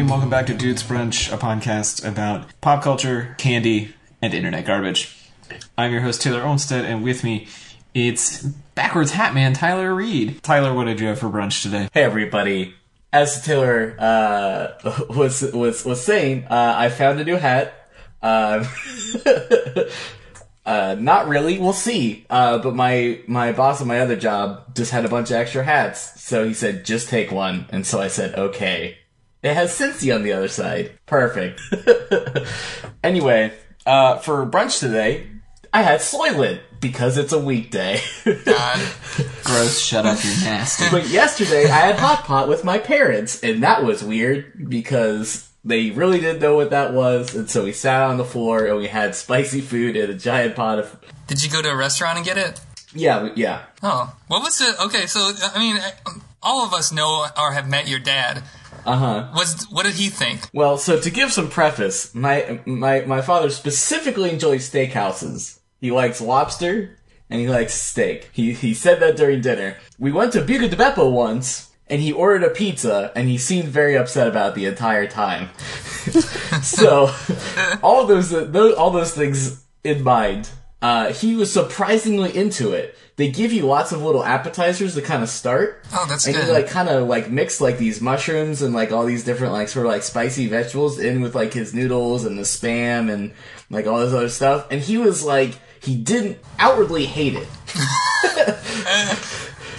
And welcome back to Dude's Brunch, a podcast about pop culture, candy, and internet garbage. I'm your host, Taylor Olmstead, and with me, it's backwards hat man, Tyler Reed. Tyler, what did you have for brunch today? Hey everybody. As Taylor uh, was was was saying, uh, I found a new hat. Um, uh, not really. We'll see. Uh, but my my boss at my other job just had a bunch of extra hats, so he said just take one, and so I said okay. It has Cincy on the other side. Perfect. anyway, uh, for brunch today, I had Soylent because it's a weekday. God. Gross, shut up, you're nasty. But yesterday I had hot pot with my parents, and that was weird because they really didn't know what that was, and so we sat on the floor and we had spicy food in a giant pot of. Did you go to a restaurant and get it? Yeah, yeah. Oh, what was it? Okay, so I mean, all of us know or have met your dad. Uh huh. Was what did he think? Well, so to give some preface, my my my father specifically enjoys steakhouses. He likes lobster and he likes steak. He he said that during dinner. We went to Buca di Beppo once. And he ordered a pizza, and he seemed very upset about it the entire time. so, all those, those all those things in mind, uh, he was surprisingly into it. They give you lots of little appetizers to kind of start, Oh, that's and good. he like kind of like mixed like these mushrooms and like all these different like sort of like spicy vegetables in with like his noodles and the spam and like all this other stuff. And he was like, he didn't outwardly hate it.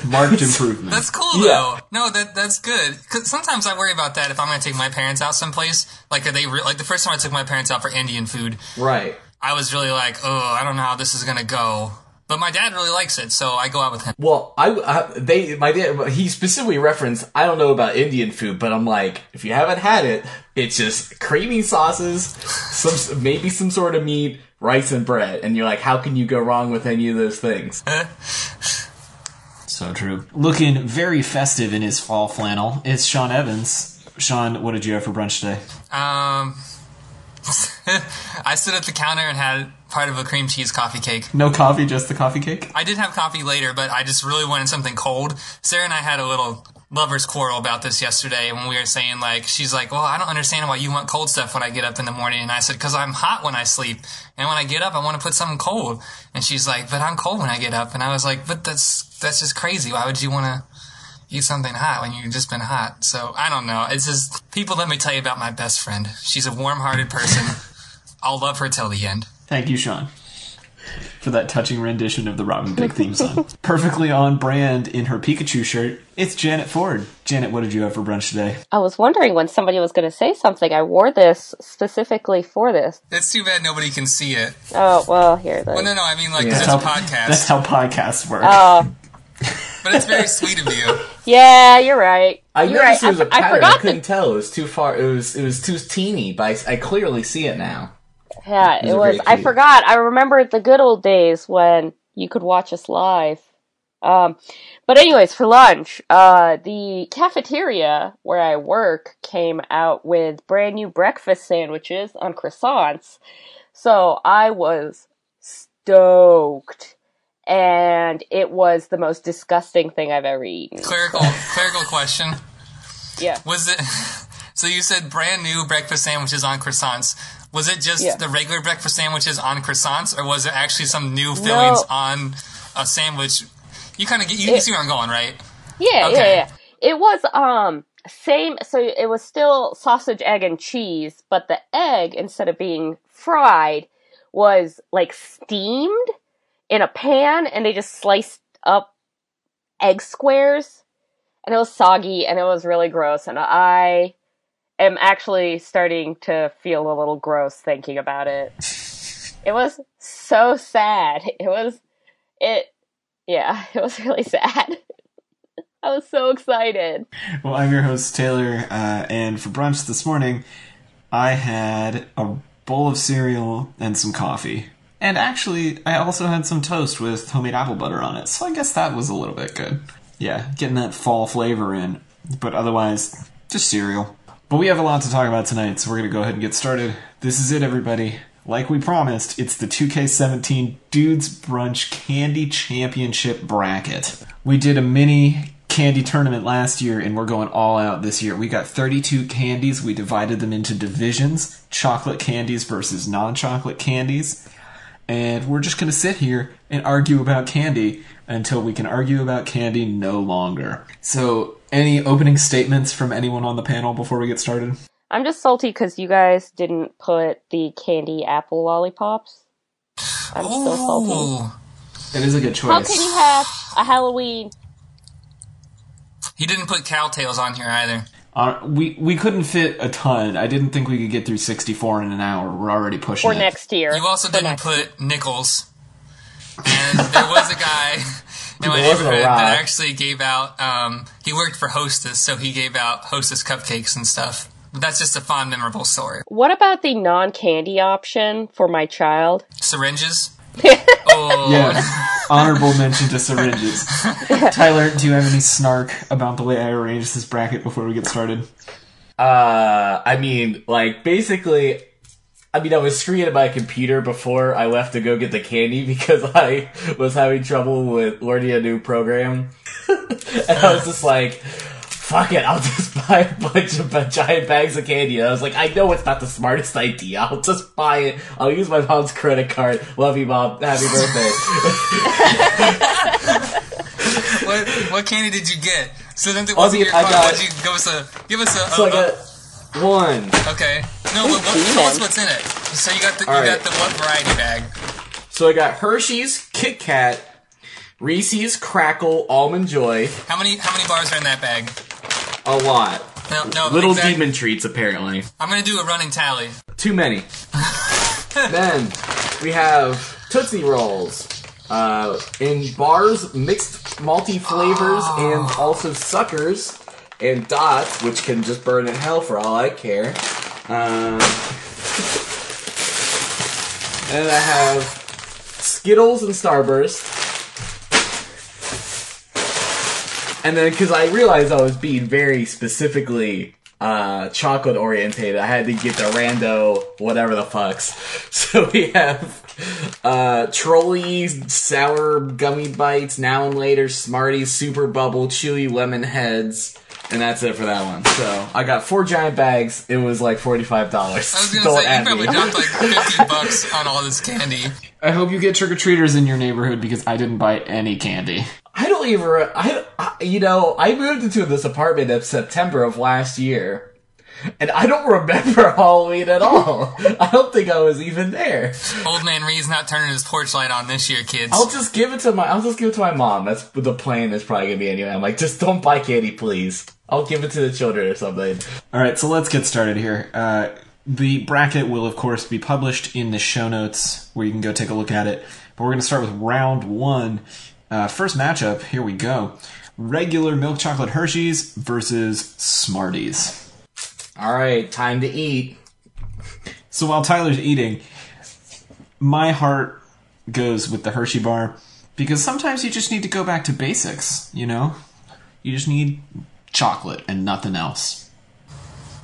Marked improvement. that's cool Yeah. though. No, that that's good. Cause sometimes I worry about that if I'm gonna take my parents out someplace. Like, are they re- like the first time I took my parents out for Indian food? Right. I was really like, oh, I don't know how this is gonna go. But my dad really likes it, so I go out with him. Well, I, I they my dad he specifically referenced I don't know about Indian food, but I'm like if you haven't had it, it's just creamy sauces, some maybe some sort of meat, rice and bread, and you're like, how can you go wrong with any of those things? So true. Looking very festive in his fall flannel, it's Sean Evans. Sean, what did you have for brunch today? Um, I stood at the counter and had part of a cream cheese coffee cake. No coffee, just the coffee cake? I did have coffee later, but I just really wanted something cold. Sarah and I had a little lovers quarrel about this yesterday when we were saying like she's like, "Well, I don't understand why you want cold stuff when I get up in the morning." And I said, "Cuz I'm hot when I sleep, and when I get up, I want to put something cold." And she's like, "But I'm cold when I get up." And I was like, "But that's that's just crazy. Why would you want to eat something hot when you've just been hot?" So, I don't know. It's just people let me tell you about my best friend. She's a warm-hearted person. I'll love her till the end. Thank you, Sean, for that touching rendition of the Robin Big theme song. Perfectly on brand in her Pikachu shirt, it's Janet Ford. Janet, what did you have for brunch today? I was wondering when somebody was going to say something. I wore this specifically for this. It's too bad nobody can see it. Oh, well, here then. Well, no, no, I mean like Yeah. it's a podcast. That's how podcasts work. Oh, But it's very sweet of you. yeah, you're right. I you're noticed right. it was a I, I pattern. I, forgot couldn't that. tell. It was too far. It was it was too teeny, but I, I clearly see it now. Yeah, it These are was. I forgot. I remember the good old days when you could watch us live. Um, but anyways, for lunch, uh, the cafeteria where I work came out with brand new breakfast sandwiches on croissants. So I was stoked. And it was the most disgusting thing I've ever eaten. Clerical, clerical question. Yeah. Was it? So you said brand new breakfast sandwiches on croissants. Was it just Yeah. the regular breakfast sandwiches on croissants, or was it actually some new fillings on a sandwich? You kind of get you It- see where I'm going, right? Yeah, Okay. yeah, yeah. It was um same so it was still sausage, egg and cheese, but the egg instead of being fried was like steamed in a pan and they just sliced up egg squares and it was soggy and it was really gross and I am actually starting to feel a little gross thinking about it. It was so sad. It was it yeah, it was really sad. I was so excited. Well, I'm your host, Taylor, uh, and for brunch this morning, I had a bowl of cereal and some coffee. And actually, I also had some toast with homemade apple butter on it, so I guess that was a little bit good. Yeah, getting that fall flavor in. But otherwise, just cereal. But we have a lot to talk about tonight, so we're going to go ahead and get started. This is it, everybody. Like we promised, it's the 2K17 Dudes Brunch Candy Championship Bracket. We did a mini candy tournament last year, and we're going all out this year. We got 32 candies. We divided them into divisions chocolate candies versus non chocolate candies. And we're just going to sit here and argue about candy until we can argue about candy no longer. So, any opening statements from anyone on the panel before we get started? I'm just salty because you guys didn't put the candy apple lollipops. I'm so salty. Ooh. It is a good choice. How can you have a Halloween? He didn't put cowtails on here either. Uh, we we couldn't fit a ton. I didn't think we could get through 64 in an hour. We're already pushing For it. next year. You also For didn't next- put nickels. And there was a guy in my There neighborhood that actually gave out. Um, he worked for Hostess, so he gave out Hostess cupcakes and stuff. But that's just a fond, memorable story. What about the non candy option for my child? Syringes. Oh, Yeah. Honorable mention to syringes. Tyler, do you have any snark about the way I arranged this bracket before we get started? Uh, I mean, like, basically, I mean, I was screening at my computer before I left to go get the candy because I was having trouble with learning a new program. and I was just like, fuck it, I'll just buy a bunch of uh, giant bags of candy. And I was like, I know it's not the smartest idea. I'll just buy it. I'll use my mom's credit card. Love you, mom. Happy birthday. what, what candy did you get? So then, I what's mean, your I got- you give us a give us a, so I a- got one. okay. No, what, what, tell us what's in it. So you got the you All got the what variety bag? So I got Hershey's, Kit Kat, Reese's, Crackle, Almond Joy. How many how many bars are in that bag? A lot. No, no. Little exact- demon treats, apparently. I'm gonna do a running tally. Too many. then we have Tootsie Rolls. Uh, in bars, mixed malty flavors, and also suckers and dots, which can just burn in hell for all I care. Um, and I have Skittles and Starburst. And then, because I realized I was being very specifically uh, chocolate orientated, I had to get the rando whatever the fucks. So we have uh, Trolleys, Sour Gummy Bites, Now and Later, Smarties, Super Bubble, Chewy Lemon Heads, and that's it for that one. So I got four giant bags. It was like forty-five dollars. I was gonna say you probably dropped like fifty bucks on all this candy. I hope you get trick or treaters in your neighborhood because I didn't buy any candy. I don't even. I, I you know I moved into this apartment in September of last year, and I don't remember Halloween at all. I don't think I was even there. Old man Reed's not turning his porch light on this year, kids. I'll just give it to my. I'll just give it to my mom. That's the plan. Is probably gonna be anyway. I'm like, just don't buy candy, please. I'll give it to the children or something. All right, so let's get started here. Uh, the bracket will, of course, be published in the show notes where you can go take a look at it. But we're going to start with round one. Uh, first matchup, here we go. Regular milk chocolate Hershey's versus Smarties. All right, time to eat. So while Tyler's eating, my heart goes with the Hershey bar because sometimes you just need to go back to basics, you know? You just need chocolate and nothing else.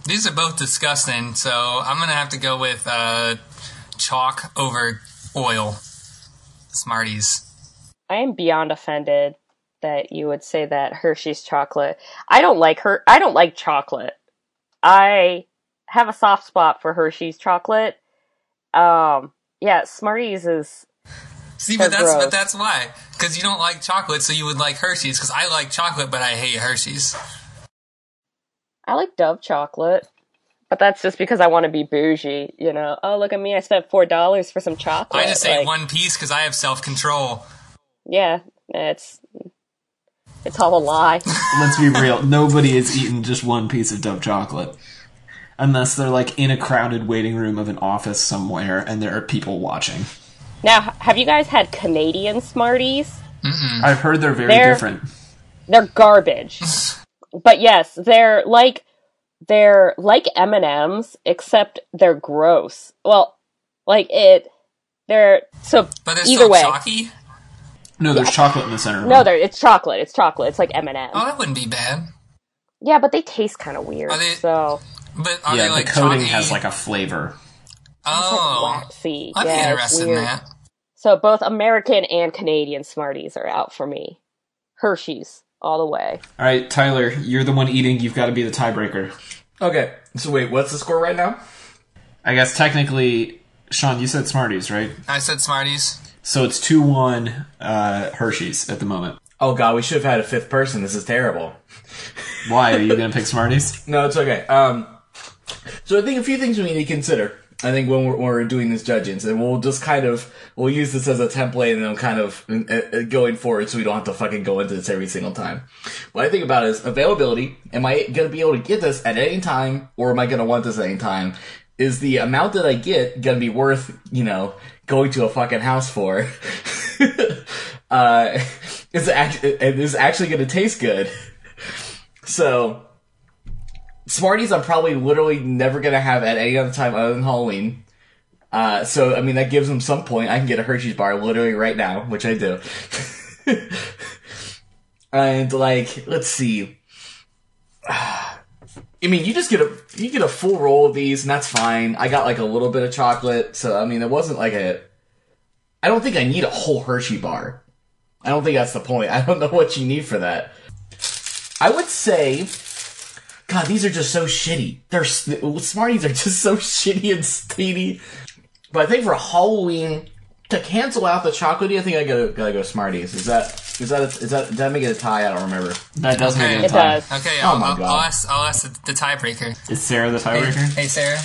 These are both disgusting, so I'm gonna have to go with uh, chalk over oil. Smarties. I am beyond offended that you would say that Hershey's chocolate. I don't like her. I don't like chocolate. I have a soft spot for Hershey's chocolate. Um, yeah, Smarties is. See, but that's gross. but that's why. Because you don't like chocolate, so you would like Hershey's. Because I like chocolate, but I hate Hershey's. I like Dove chocolate, but that's just because I want to be bougie. You know. Oh, look at me! I spent four dollars for some chocolate. I just ate Like, one piece because I have self control. Yeah, it's it's all a lie. Let's be real. Nobody has eaten just one piece of Dove chocolate. Unless they're like in a crowded waiting room of an office somewhere and there are people watching. now, have you guys had Canadian Smarties? I've heard they're very They're- different. they're garbage. but yes, they're like they're like M and M's, except they're gross. Well, like it, they're so But they're either still way. chalky. No, there's chocolate in the center. No, them. they're it's chocolate. It's chocolate. It's like M and m Oh, M. that wouldn't be bad. Yeah, but they taste kind of weird. Are they- so But are yeah, they like the coating chalky? has like a flavor. oh, waxy. I'd be yeah, it's interested in that. So both American and Canadian Smarties are out for me. Hershey's all the way. All right, Tyler, you're the one eating. You've got to be the tiebreaker. Okay, so wait, what's the score right now? I guess technically, Sean, you said Smarties, right? I said Smarties. So it's two one uh, Hershey's at the moment. Oh god, we should have had a fifth person. This is terrible. Why are you gonna pick Smarties? No, it's okay. Um, so I think a few things we need to consider. I think when we're, when we're doing this judging, and we'll just kind of we'll use this as a template, and then kind of uh, going forward, so we don't have to fucking go into this every single time. What I think about is availability. Am I gonna be able to get this at any time, or am I gonna want this at any time? Is the amount that I get gonna be worth you know going to a fucking house for? uh, is act- it is actually gonna taste good? So Smarties, I'm probably literally never gonna have at any other time other than Halloween. Uh, so I mean that gives them some point. I can get a Hershey's bar literally right now, which I do. and like, let's see. I mean, you just get a you get a full roll of these, and that's fine. I got like a little bit of chocolate, so I mean, it wasn't like a. I don't think I need a whole Hershey bar. I don't think that's the point. I don't know what you need for that. I would say God, these are just so shitty. They're Smarties are just so shitty and steamy. But I think for Halloween to cancel out the chocolatey, I think I gotta gotta go Smarties. Is that is that is that does that make it a tie? I don't remember. That does make it a It tie. does. Okay, Oh I'll, my I'll, God. I'll ask. I'll ask the, the tiebreaker. Is Sarah the tiebreaker? hey, Sarah.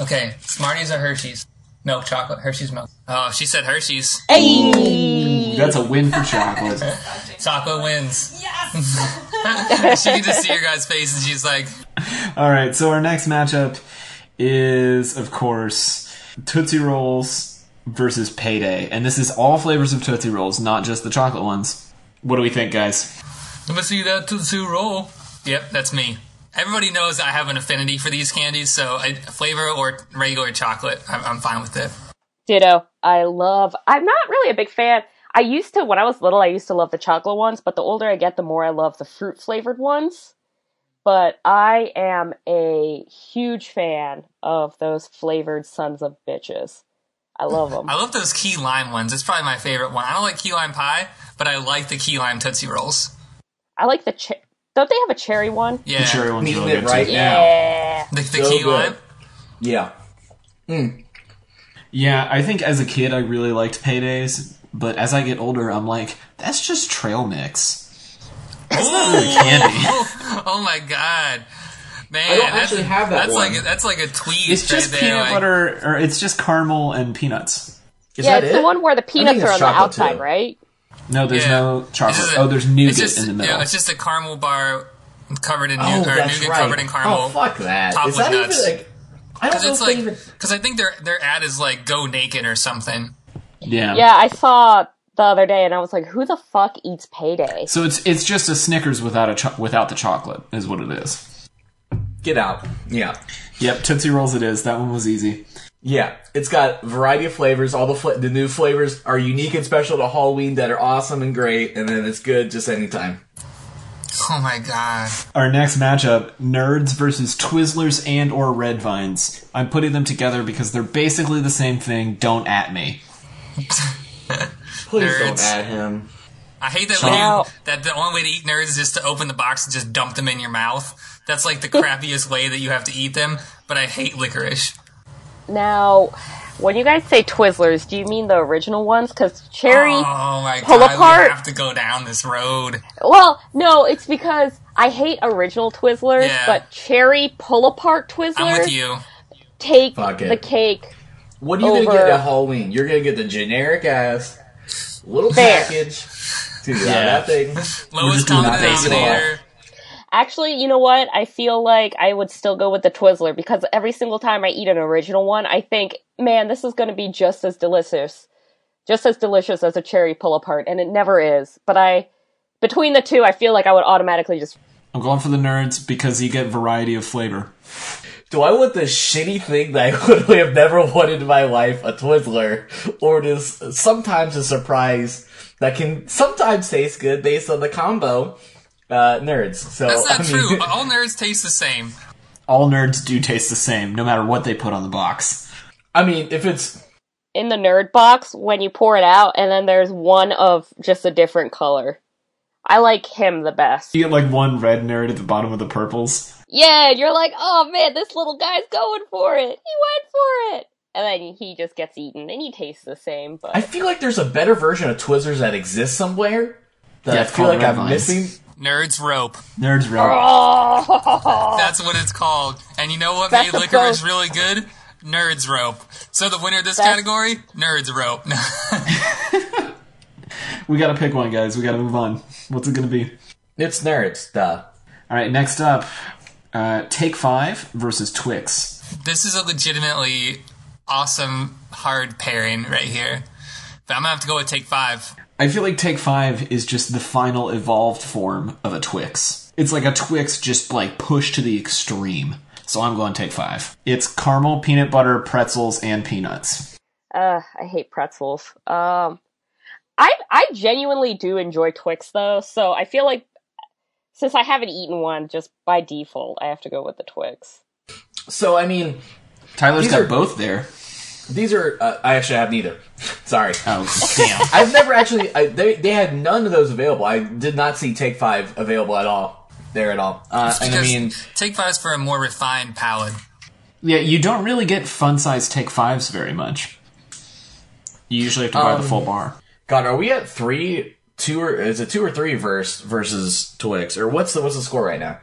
Okay, Smarties or Hershey's? Milk chocolate. Hershey's milk. Oh, she said Hershey's. Hey! That's a win for chocolate. Chocolate wins. Yes. she can just see your guys' face, and she's like, All right, so our next matchup is, of course, Tootsie Rolls versus Payday, and this is all flavors of Tootsie Rolls, not just the chocolate ones. What do we think, guys? "Let me see that Tootsie Roll." Yep, that's me. Everybody knows I have an affinity for these candies, so I, flavor or regular chocolate, I'm, I'm fine with it. Ditto. I love. I'm not really a big fan. I used to when I was little. I used to love the chocolate ones, but the older I get, the more I love the fruit flavored ones. But I am a huge fan of those flavored sons of bitches. I love them. I love those key lime ones. It's probably my favorite one. I don't like key lime pie, but I like the key lime Tootsie Rolls. I like the. Che- don't they have a cherry one? Yeah, The cherry one's Eating really it good right too. now. Yeah. the, the So key good. lime. Yeah. Hmm. Yeah, I think as a kid I really liked Paydays, but as I get older, I'm like, that's just trail mix. That's not really candy. Oh my god, man! I don't that's, actually have that That's one. like a, that's like a tweet. It's just right there, peanut like- butter, or it's just caramel and peanuts. Is yeah, that it's it? the one where the peanuts are on the outside, too. right? No, there's Yeah. no chocolate. a- oh, there's nougat just- in the middle. Yeah, it's just a caramel bar covered in Oh, nougat, or that's nougat right. covered in caramel. Oh, fuck that. topped Is with that nuts. even like? I don't Because know it's if they like, even. I think their their ad is like "Go naked" or something. yeah. Yeah, I saw the other day, and I was like, "Who the fuck eats payday?" So it's it's just a Snickers without a cho- without the chocolate is what it is. Get out. Yeah. Yep, Tootsie Rolls it is. That one was easy. Yeah, it's got a variety of flavors. All the fla- the new flavors are unique and special to Halloween that are awesome and great, and then it's good just anytime. Oh my god! Our next matchup, Nerds versus Twizzlers and or Red Vines. I'm putting them together because they're basically the same thing. Don't at me. Please Nerds. don't at him. I hate that Now- you, that the only way to eat nerds is just to open the box and just dump them in your mouth. That's like the crappiest way that you have to eat them. But I hate licorice. Now, when you guys say Twizzlers, do you mean the original ones? Because cherry. Oh my Pull god! apart. We have to go down this road. Well, no, it's because I hate original Twizzlers, Yeah. but cherry pull apart Twizzlers I'm with you. take Fuck it. the cake. What are you gonna get at Halloween? You're gonna get the generic ass little Fair. package. Dude, Yeah. yeah, that thing. Lowest common denominator. Actually, you know what? I feel like I would still go with the Twizzler because every single time I eat an original one, I think, man, this is going to be just as delicious, just as delicious as a cherry pull apart, and it never is. But I, between the two, I feel like I would automatically just. I'm going for the Nerds because you get variety of flavor. Do I want the shitty thing that I literally have never wanted in my life, a Twizzler, or this sometimes a surprise that can sometimes taste good based on the combo? Uh, nerds. So That's not I mean, true. All nerds taste the same. All nerds do taste the same, no matter what they put on the box. I mean, if it's In the nerd box, when you pour it out, and then there's one of just a different color. I like him the best. You get like one red nerd at the bottom of the purples. Yeah, and you're like, oh man, this little guy's going for it. He went for it. And then he just gets eaten, and he tastes the same. But I feel like there's a better version of Twizzlers that exists somewhere that Yeah, I feel like I'm Red Vines. missing. Nerds rope. Nerds rope. oh, That's what it's called. And you know what That's made the licorice post. really good? Nerds rope. So the winner of this That's- category, nerds rope. We gotta pick one, guys. We gotta move on. What's it gonna be? It's nerds, duh. All right, next up, uh, Take Five versus Twix. this is a legitimately awesome hard pairing right here. But I'm gonna have to go with take five. I feel like Take Five is just the final evolved form of a Twix. It's like a Twix just like pushed to the extreme. So I'm going Take Five. It's caramel, peanut butter, pretzels, and peanuts. uh, I hate pretzels. Um, I I genuinely do enjoy Twix though, so I feel like since I haven't eaten one, just by default, I have to go with the Twix. So I mean, Tyler's These got are- both there. These are. Uh, I actually have neither. Sorry. Oh, damn. I've never actually. I, they they had none of those available. I did not see Take Five available at all there at all. Uh, and I mean, take five's for a more refined palate. yeah, you don't really get fun size Take Fives very much. You usually have to buy the full bar. God, are we at three, two, or is it two or three verse versus Twix, or what's the what's the score right now?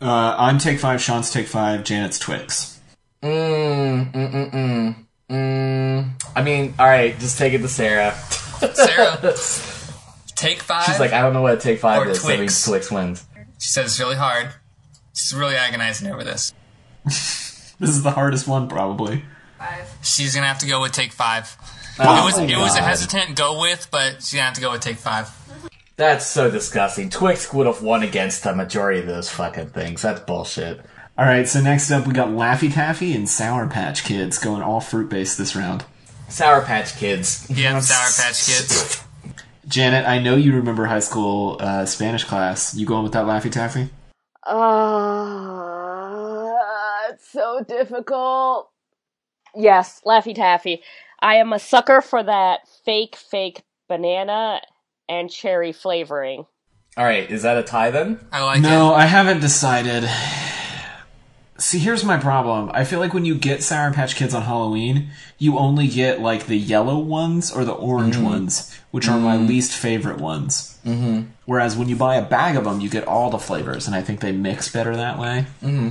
Uh, I'm Take Five, Sean's Take Five, Janet's Twix. Mm, mm, mm, mm, mm. I mean, all right, just take it to Sarah. Sarah, take five. She's like, I don't know what Take Five Or is. So that means Twix. Twix wins. she says it's really hard. She's really agonizing over this. This is the hardest one, probably. Five. She's gonna have to go with take five. Oh it was my it was a hesitant go with, but she's gonna have to go with take five. That's so disgusting. Twix would have won against the majority of those fucking things. That's bullshit. All right, so next up we got Laffy Taffy and Sour Patch Kids going all fruit based this round. Sour Patch Kids. Yeah, Sour Patch Kids. Janet, I know you remember high school uh, Spanish class. You going with that Laffy Taffy? Uh, it's so difficult. Yes, Laffy Taffy. I am a sucker for that fake, fake banana and cherry flavoring. All right, is that a tie then? I like No, I haven't decided. See, here's my problem. I feel like when you get Sour Patch Kids on Halloween, you only get like the yellow ones or the orange ones, which are my least favorite ones. Mm-hmm. Whereas when you buy a bag of them, you get all the flavors, and I think they mix better that way. Mm-hmm.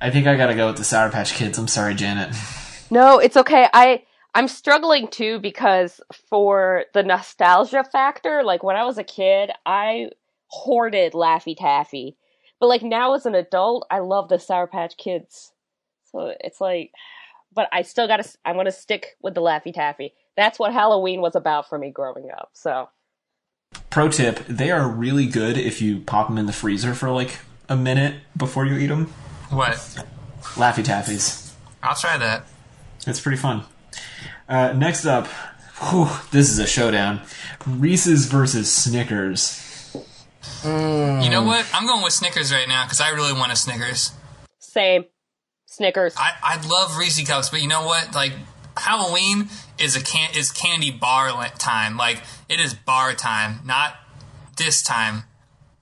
I think I gotta go with the Sour Patch Kids. I'm sorry, Janet. No, it's okay. I I'm struggling too because for the nostalgia factor, like when I was a kid, I hoarded Laffy Taffy. But like now as an adult, I love the Sour Patch Kids. So it's like but I still got to I'm going to stick with the Laffy Taffy. That's what Halloween was about for me growing up. So Pro tip: They are really good if you pop them in the freezer for like a minute before you eat them. What? Laffy Taffies. I'll try that. It's pretty fun. Uh, next up, whew, this is a showdown: Reese's versus Snickers. Mm. You know what? I'm going with Snickers right now because I really want a Snickers. same Snickers. I, I love Reese cups, but you know what? Like Halloween is a can is candy bar time. Like it is bar time, not this time.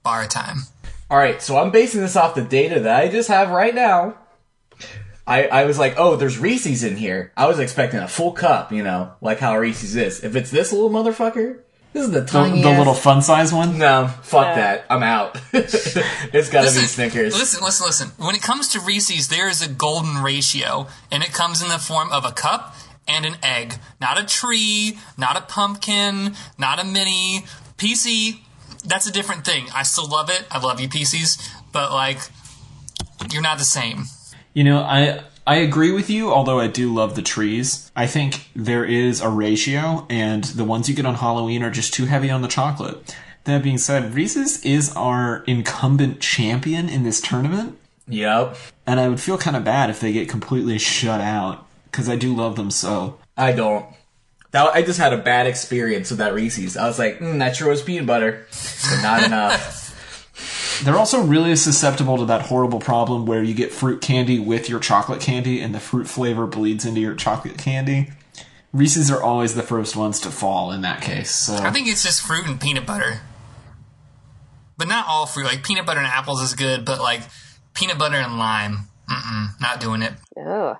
Bar time. All right, so I'm basing this off the data that I just have right now. I, I was like, oh, there's Reese's in here. I was expecting a full cup, you know, like how Reese's is. If it's this little motherfucker, this is the The, tiny the ass- little fun size one. No, fuck Yeah. that. I'm out. it's gotta be Snickers. Listen, listen, listen. When it comes to Reese's, there is a golden ratio, and it comes in the form of a cup and an egg. Not a tree, not a pumpkin, not a mini. PC, that's a different thing. I still love it. I love you, PCs, but like, you're not the same. You know, I I agree with you. Although I do love the trees, I think there is a ratio, and the ones you get on Halloween are just too heavy on the chocolate. That being said, Reese's is our incumbent champion in this tournament, Yep. and I would feel kind of bad if they get completely shut out because I do love them so. I don't. That, I just had a bad experience with that Reese's. I was like, mm, that sure was peanut butter, but not enough. They're also really susceptible to that horrible problem where you get fruit candy with your chocolate candy and the fruit flavor bleeds into your chocolate candy. Reese's are always the first ones to fall in that case. So I think it's just fruit and peanut butter. but not all fruit. Like peanut butter and apples is good, but like peanut butter and lime, mm-mm, not doing it. Ugh.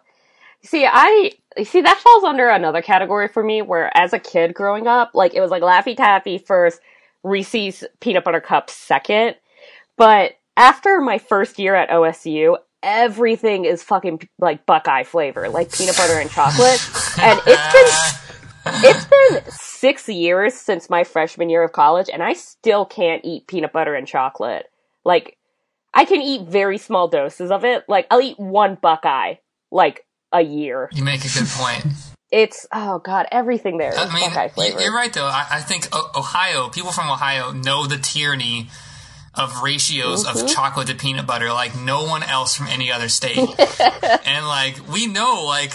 See, I see that falls under another category for me. Where as a kid growing up, like it was like Laffy Taffy first, Reese's peanut butter cups second. But after my first year at OSU, everything is fucking like Buckeye flavor, like peanut butter and chocolate. and it's been it's been six years since my freshman year of college, and I still can't eat peanut butter and chocolate. Like I can eat very small doses of it. Like I'll eat one Buckeye like a year. You make a good point. It's oh god, everything there. I mean, Buckeye flavor. you're right though. I, I think Ohio people from Ohio know the tyranny of ratios Mm-hmm. of chocolate to peanut butter like no one else from any other state. and like we know like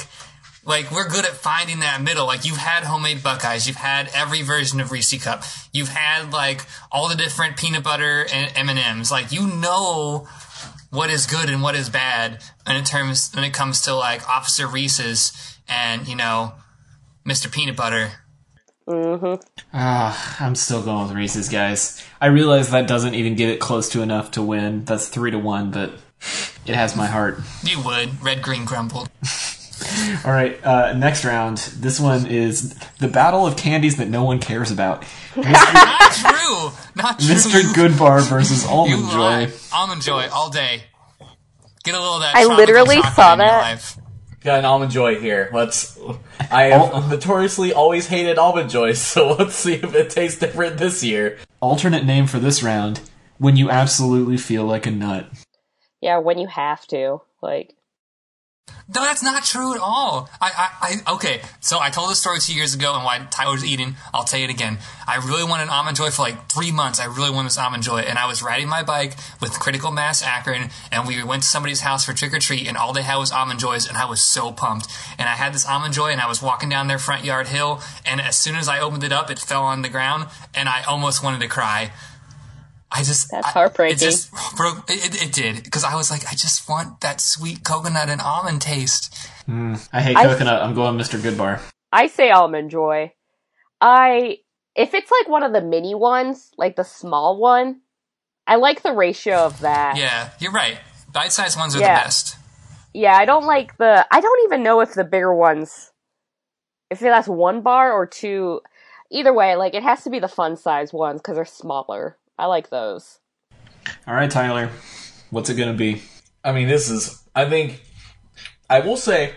like we're good at finding that middle. Like you've had homemade Buckeyes, you've had every version of Reese Cup, you've had like all the different peanut butter and M and M's. Like you know what is good and what is bad, and in terms when it comes to like Officer Reese's and you know Mr. Peanut Butter. Ah, I'm still going with Reese's, guys. I realize that doesn't even get it close to enough to win. That's three to one, but it has my heart. You would red green grumbled. All right, uh, next round. This one is the battle of candies that no one cares about. Not true. Not true. Mr. Goodbar versus You Almond lie. Joy. Almond Joy all day. Get a little of that. I literally chocolate saw in your that. Life. Got an almond joy here. Let's. I have notoriously always hated almond joys, so let's see if it tastes different this year. Alternate name for this round: when you absolutely feel like a nut. yeah, when you have to. Like No, that's not true at all. I, I, I, okay. So I told this story two years ago, and why Tyler was eating. I'll tell you it again. I really wanted almond joy for like three months. I really wanted this almond joy, and I was riding my bike with Critical Mass Akron, and we went to somebody's house for trick or treat, and all they had was almond joys, and I was so pumped. And I had this almond joy, and I was walking down their front yard hill, and as soon as I opened it up, it fell on the ground, and I almost wanted to cry. I just That's I- heartbreaking. It just broke. It, it, it did because I was like, I just want that sweet coconut and almond taste. Mm, I hate I- coconut. I'm going Mr. Goodbar. I say almond joy. I if it's like one of the mini ones, like the small one, I like the ratio of that. Yeah, you're right. Bite-sized ones are Yeah. the best. Yeah, I don't like the. I don't even know if the bigger ones, if that's one bar or two. Either way, like it has to be the fun size ones because they're smaller. I like those. All right, Tyler. What's it gonna be? I mean, this is. I think. I will say,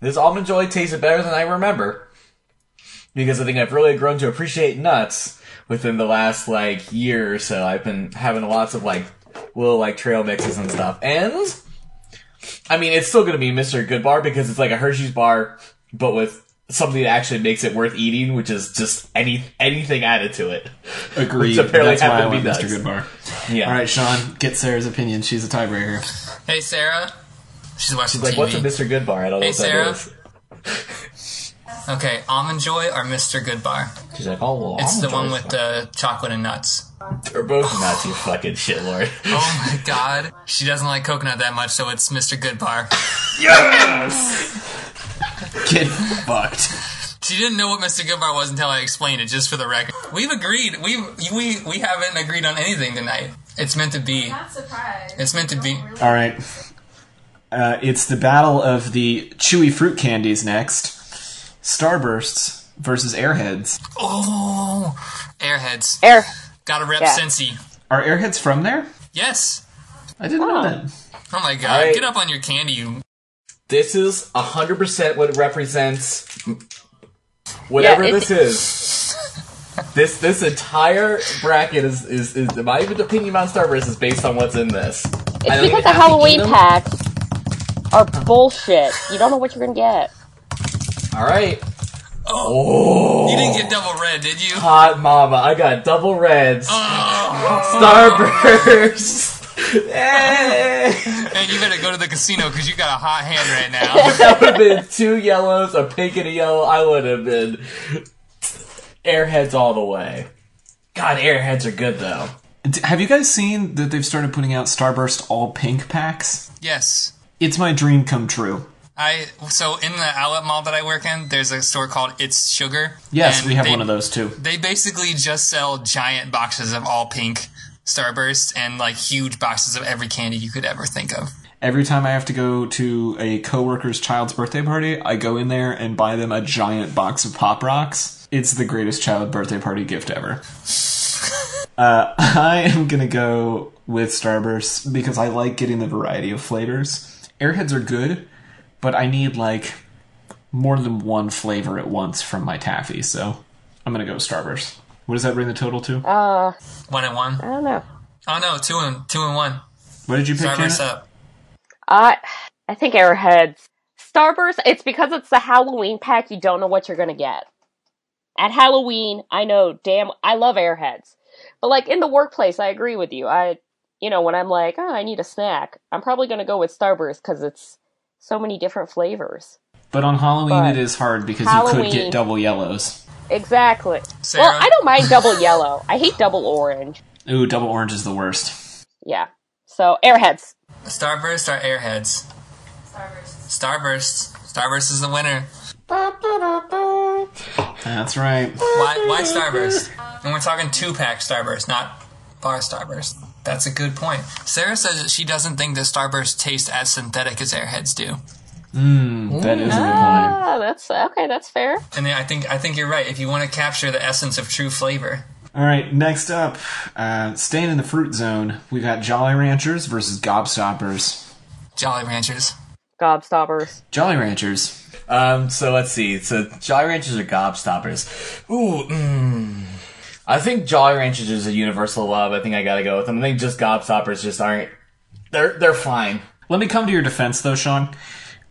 this almond joy tasted better than I remember. Because I think I've really grown to appreciate nuts within the last, like, year or so. I've been having lots of, like, little, like, trail mixes and stuff. And. I mean, it's still gonna be Mr. Good Bar because it's like a Hershey's bar, but with something that actually makes it worth eating, which is just any anything added to it. Agreed. Which apparently That's why I happened went to be Mr. Goodbar. Yeah. All right, Sean. Get Sarah's opinion. She's a tiebreaker. Hey, Sarah. She's watching Like, TV. what's a Mr. Goodbar? I don't know what Sarah. that is. Okay, Almond Joy or Mr. Goodbar? She's like, oh, well, It's the almond one joy's with the chocolate and nuts. They're both nuts, you fucking shitlord. Oh my god. She doesn't like coconut that much, so it's Mr. Good Bar. Get fucked. She didn't know what Mr. Goodbar was until I explained it, just for the record. We've agreed. We we we haven't agreed on anything tonight. It's meant to be. Not surprised. It's meant to be. All right. Uh, it's the battle of the chewy fruit candies next. Starbursts versus Airheads. Oh, Airheads. Air. Gotta rep Yeah. Cincy. Are Airheads from there? Yes. I didn't know Oh. that. Oh my god. Alright. Get up on your candy, you. This is 100% what it represents. Whatever Yeah, this is. This this entire bracket is, is, is my opinion on Starburst is based on what's in this. I It's because the have to eat Halloween packs are bullshit. You don't know what you're gonna get. Alright. Oh. Oh. You didn't oh. get double red, did you? Hot mama, I got double reds. Oh. Starburst. Hey. Man, you better go to the casino because you got a hot hand right now. that would have been two yellows, a pink and a yellow. I would have been airheads all the way. God, airheads are good though. Have you guys seen that they've started putting out Starburst all pink packs? yes. It's my dream come true. I so in the outlet mall that I work in, there's a store called It's Sugar. Yes, we have they- one of those too. They basically just sell giant boxes of all pink Starburst and like huge boxes of every candy you could ever think of. Every time I have to go to a coworker's child's birthday party, I go in there and buy them a giant box of Pop Rocks. It's the greatest child birthday party gift ever. Uh, I am gonna go with Starburst because I like getting the variety of flavors. Airheads are good, but I need like more than one flavor at once from my taffy, so I'm gonna go Starburst. What does that bring the total to? Uh, One and one. I don't know. Oh no, two and two and one. What did you pick, Starburst Janet? up. I I think Airheads. Starburst, it's because it's the Halloween pack, you don't know what you're gonna get. At Halloween, I know damn I love Airheads. But like in the workplace, I agree with you. I you know, when I'm like, oh, I need a snack, I'm probably gonna go with Starburst because it's so many different flavors. But on Halloween, But it is hard because you could get double yellows. Exactly. Sarah? Well, I don't mind double yellow. I hate double orange. Ooh, double orange is the worst. Yeah. So Airheads. Starburst or Airheads? Starburst. Starburst. Starburst is the winner. That's right. Why, why Starburst? And we're talking two pack Starburst, not bar Starburst. That's a good point. Sarah says that she doesn't think that Starburst taste as synthetic as Airheads do. That is a good point. Ah, that's okay. That's fair. And I think I think you're right. If you want to capture the essence of true flavor, All right, next up, uh, staying in the fruit zone, we got Jolly Ranchers versus Gobstoppers. Jolly Ranchers. Gobstoppers. Jolly Ranchers. Um, so let's see. So Jolly Ranchers are gobstoppers. Ooh, mm. I think Jolly Ranchers is a universal love. I think I gotta go with them. I think just gobstoppers just aren't. They're they're fine. Let me come to your defense, though, Sean.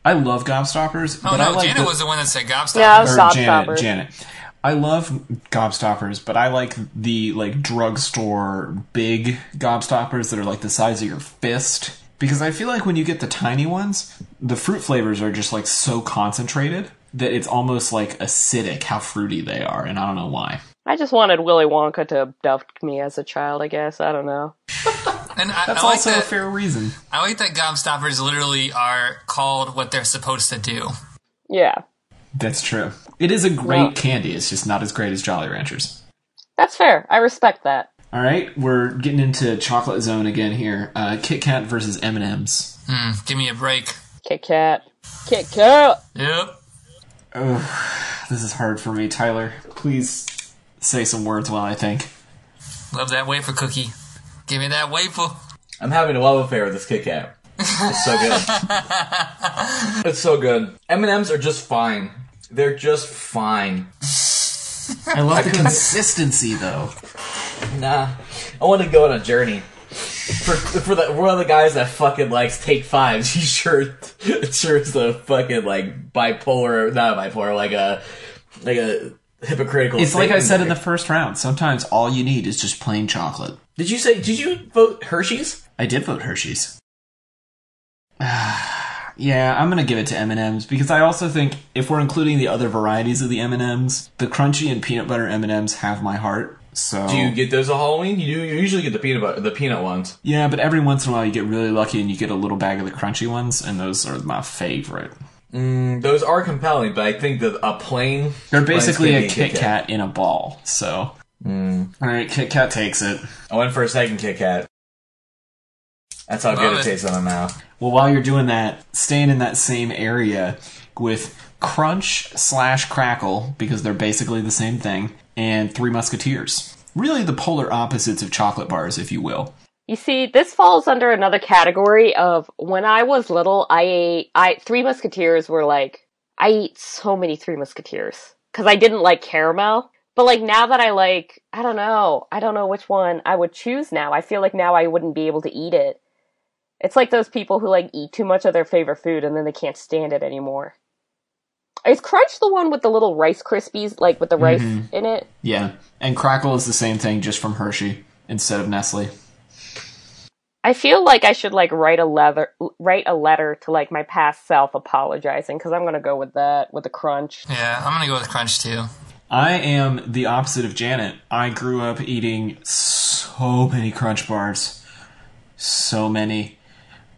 I love Gobstoppers, Oh but I no, like Janet the, was the one that said Gobstoppers. Yeah, I or Gobstoppers. Janet. Janet. I love Gobstoppers, but I like the like drugstore big Gobstoppers that are like the size of your fist. Because I feel like when you get the tiny ones, the fruit flavors are just like so concentrated that it's almost like acidic how fruity they are, and I don't know why. I just wanted Willy Wonka to abduct me as a child. I guess I don't know. And I, That's I like also a fair reason. I like that Gobstoppers literally are called what they're supposed to do. Yeah, That's true. It is a great Well- candy. It's just not as great as Jolly Ranchers. that's fair. I respect that. All right, we're getting into chocolate zone again here. Uh, Kit Kat versus M and M's. Hmm, give me a break. Kit Kat. Kit Kat. Yep. Oh, This is hard for me, Tyler. Please say some words while I think. Love that wafer cookie. Give me that wafer. I'm having a love affair with this Kit Kat. It's so good. it's so good. M and M's are just fine. They're just fine. I love the consistency, though. Nah, I want to go on a journey. For for the one of the guys that fucking likes take fives, he sure sure is a fucking like bipolar, not bipolar, like a like a hypocritical. It's like I statement said in the first round. Sometimes all you need is just plain chocolate. Did you say? Did you vote Hershey's? I did vote Hershey's. yeah, I'm gonna give it to M and M's because I also think if we're including the other varieties of the M and M's, the crunchy and peanut butter M and M's have my heart. So Do you get those at Halloween? You do. You usually get the peanut butter, the peanut ones. yeah, but every once in a while you get really lucky and you get a little bag of the crunchy ones, and those are my favorite. Mm, those are compelling, but I think that a plain They're basically a Kit Kat in a ball. So Mm. all right, Kit Kat takes it. I went for a second Kit Kat. That's how good it it. tastes on my mouth. Well, while you're doing that, staying in that same area with Crunch slash Crackle, because they're basically the same thing, and Three Musketeers. Really the polar opposites of chocolate bars, if you will. You see, this falls under another category of when I was little, I ate, I, Three Musketeers were like, I ate so many Three Musketeers. Cause I didn't like caramel. But like now that I like, I don't know, I don't know which one I would choose now. I feel like now I wouldn't be able to eat it. It's like those people who like eat too much of their favorite food and then they can't stand it anymore. Is Crunch the one with the little Rice Krispies, like with the rice mm-hmm. in it? Yeah. And Crackle is the same thing, just from Hershey instead of Nestle. I feel like I should like write a letter, write a letter to like my past self apologizing because I'm gonna go with that with the crunch. Yeah, I'm gonna go with Crunch too. I am the opposite of Janet. I grew up eating so many Crunch bars. So many.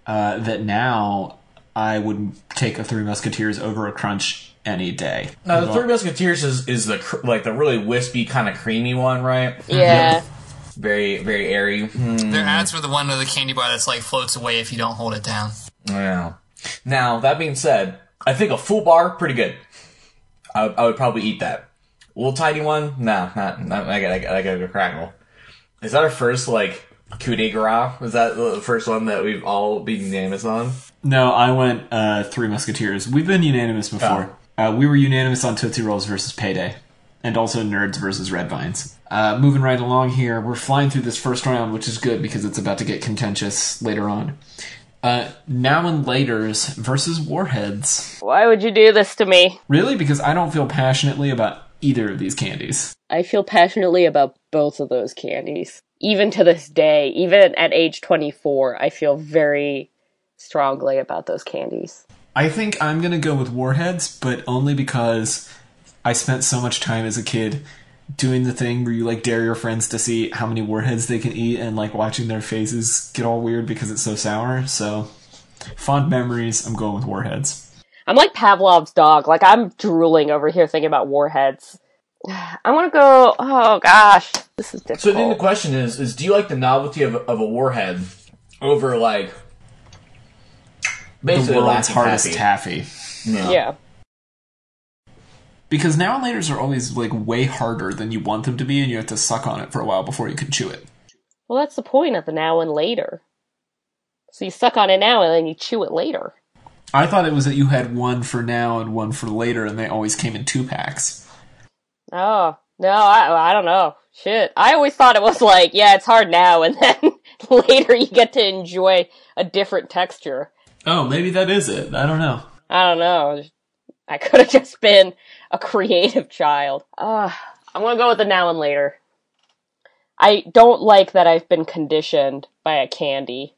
Uh, that now I would take a Three Musketeers over a Crunch any day. Now, the Three Musketeers is, is the cr- like the really wispy kind of creamy one, right? Yeah, very very airy. Hmm. Their ads were the one with the candy bar that's like floats away if you don't hold it down. Yeah. Now that being said, I think a full bar pretty good. I, I would probably eat that. A little tiny one, No, not. not I gotta, I gotta go crackle. Is that our first like coup de grace? Was that the first one that we've all been unanimous on? No, I went uh, Three Musketeers. We've been unanimous before. Uh, we were unanimous on Tootsie Rolls versus Payday, and also Nerds versus Red Vines. Uh, moving right along here, we're flying through this first round, which is good because it's about to get contentious later on. Uh, now and Later's versus Warheads. Why would you do this to me? Really? Because I don't feel passionately about either of these candies. I feel passionately about both of those candies. Even to this day, even at age 24, I feel very strongly about those candies. I think I'm gonna go with Warheads, but only because I spent so much time as a kid doing the thing where you like dare your friends to see how many warheads they can eat and like watching their faces get all weird because it's so sour. So fond memories, I'm going with warheads. I'm like Pavlov's dog. Like I'm drooling over here thinking about warheads. I want to go. Oh gosh, this is difficult. So then the question is: is do you like the novelty of, of a warhead over like The basically world's hardest Taffy? taffy. No. yeah. Because now and later's are always like way harder than you want them to be, and you have to suck on it for a while before you can chew it. Well, that's the point of the now and later. So you suck on it now and then you chew it later. I thought it was that you had one for now and one for later, and they always came in two packs. Oh no, I I don't know. Shit, I always thought it was like, yeah, it's hard now, and then later you get to enjoy a different texture. Oh, maybe that is it. I don't know. I don't know. I could have just been a creative child. Uh, I'm gonna go with the now and later. I don't like that I've been conditioned by a candy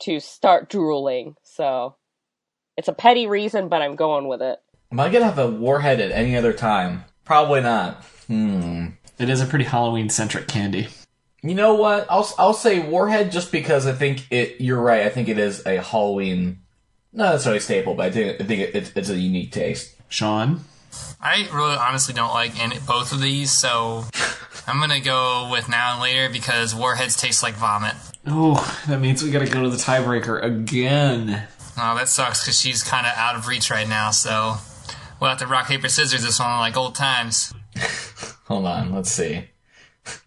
to start drooling, so it's a petty reason, but I'm going with it. Am I gonna have a warhead at any other time? Probably not. Hmm. It is a pretty Halloween centric candy. You know what? I'll I'll say warhead just because I think it. You're right. I think it is a Halloween, not necessarily staple, but I think I think it, it's, it's a unique taste. Shaun? I really honestly don't like any, both of these, so I'm gonna go with now and later because warheads taste like vomit. Oh, that means we gotta go to the tiebreaker again. Oh, that sucks because she's kind of out of reach right now, so we'll have to rock, paper, scissors this one like old times. Hold on, let's see.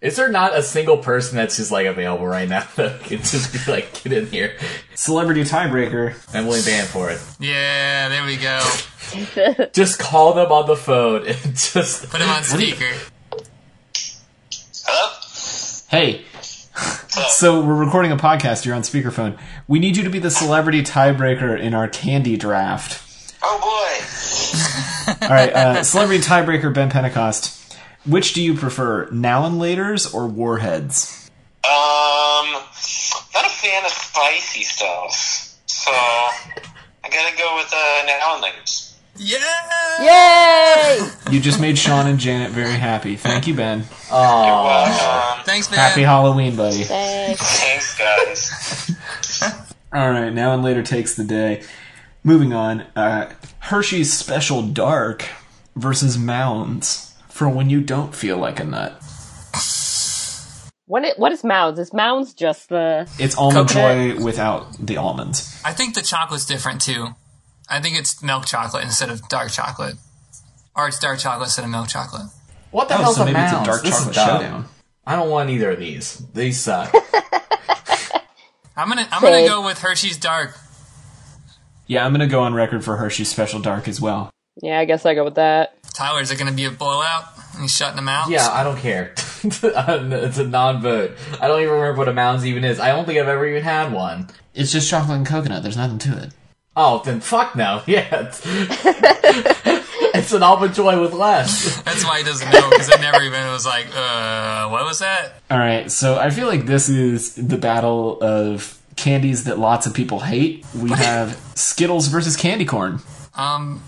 Is there not a single person that's just like available right now that could just be like, get in here? Celebrity tiebreaker. I'm willing to ban for it. Yeah, there we go. Just call them on the phone and just. Put them on speaker. Hello? Hey. So we're recording a podcast. You're on speakerphone. We need you to be the celebrity tiebreaker in our candy draft. Oh boy. All right, uh, celebrity tiebreaker Ben Pentecost. Which do you prefer, now and later's or warheads? Um, not a fan of spicy stuff, so I gotta go with uh, now and laters. Yeah! Yay! You just made Shaun and Janet very happy. Thank you, Ben. Oh, Well, um, Thanks, Ben. Happy Halloween, buddy. Thanks. thanks, guys. All right, now and later takes the day. Moving on, uh, Hershey's Special Dark versus Mounds for when you don't feel like a nut. What it, what is Mounds? Is Mounds just the It's almond Coconut. joy without the almonds. I think the chocolate's different too. I think it's milk chocolate instead of dark chocolate. Or it's dark chocolate instead of milk chocolate. what the Oh, hell's so a maybe it's a dark This is chocolate dumb. showdown. I don't want either of these. These suck. I'm gonna I'm gonna go with Hershey's dark. Yeah, I'm gonna go on record for Hershey's Special Dark as well. Yeah, I guess I go with that. Tyler, is it gonna be a blowout? He's shutting them out. yeah, I don't care. it's a non-vote. I don't even remember what a mounds even is. I don't think I've ever even had one. It's just chocolate and coconut. There's nothing to it. Oh, then fuck now. Yeah. It's, it's an almond joy with less. That's why he doesn't know because it never even was like, uh, what was that? All right, so I feel like this is the battle of candies that lots of people hate. We have Skittles versus candy corn. Um,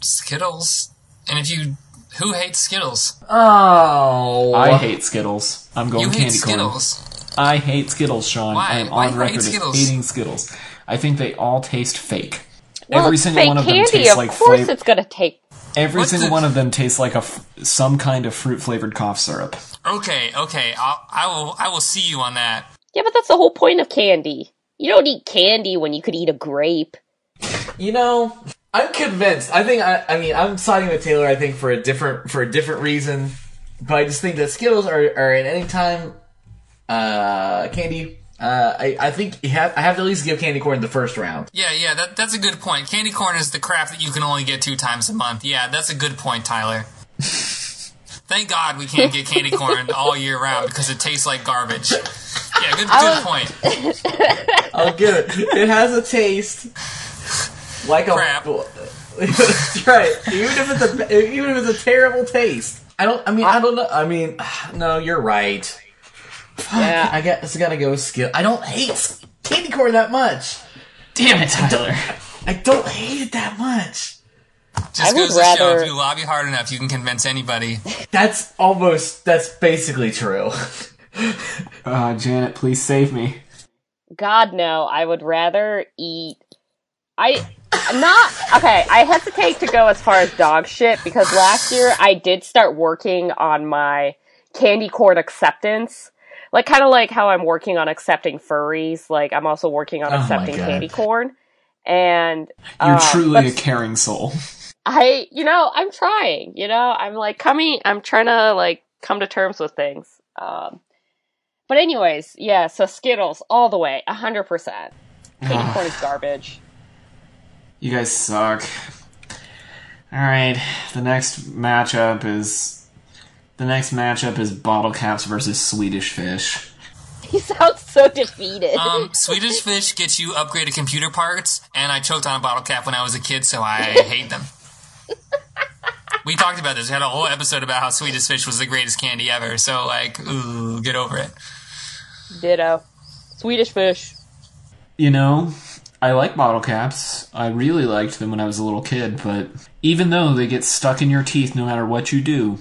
Skittles. And if you, who hates Skittles? Oh. I hate Skittles. I'm going You hate candy corn. Skittles. I hate Skittles, Shaun. Why? I am Why on do you hate record as Skittles? hating Skittles. I think they all taste fake. Well, Every single fake one of them candy. tastes of like course, flavor. it's gonna take. Every What's single the- one of them tastes like a f- some kind of fruit flavored cough syrup. Okay, okay, I'll, I will. I will see you on that. Yeah, but that's the whole point of candy. You don't eat candy when you could eat a grape. You know, I'm convinced. I think I, I mean I'm siding with Taylor. I think for a different for a different reason, but I just think that Skittles are, are at any time uh, candy. Uh, I, I think you have I have to at least give candy corn the first round. Yeah, yeah, that, that's a good point. Candy corn is the crap that you can only get two times a month. Yeah, that's a good point, Tyler. Thank God we can't get candy corn all year round because it tastes like garbage. Yeah, good, good point. I'll give it. It has a taste like a Crap. That's right. Even if it's a even if it's a terrible taste. I don't. I mean, I don't know. I mean, no, you're right. Yeah. I guess I gotta go with skill. I don't hate candy corn that much. Damn it, Tyler. I don't hate it that much. Just I would goes to show if you lobby hard enough, you can convince anybody. That's almost. That's basically true. Uh, Janet, please save me. God no, I would rather eat. I not okay. I hesitate to go as far as dog shit because last year I did start working on my candy corn acceptance. Like kind of like how I'm working on accepting furries. Like I'm also working on Oh accepting candy corn. And You're uh, truly a caring soul. I, you know, I'm trying. You know, I'm like coming. I'm trying to like come to terms with things. Um, but anyways, yeah. So Skittles all the way, hundred percent. Candy corn is garbage. You guys suck. Alright, the next matchup is. The next matchup is Bottle Caps versus Swedish Fish. He sounds so defeated. Um, Swedish fish gets you upgraded computer parts, and I choked on a bottle cap when I was a kid, so I hate them. We talked about this. We had a whole episode about how Swedish fish was the greatest candy ever. So, like, ooh, get over it. Ditto. Swedish fish. You know, I like bottle caps. I really liked them when I was a little kid, but even though they get stuck in your teeth no matter what you do,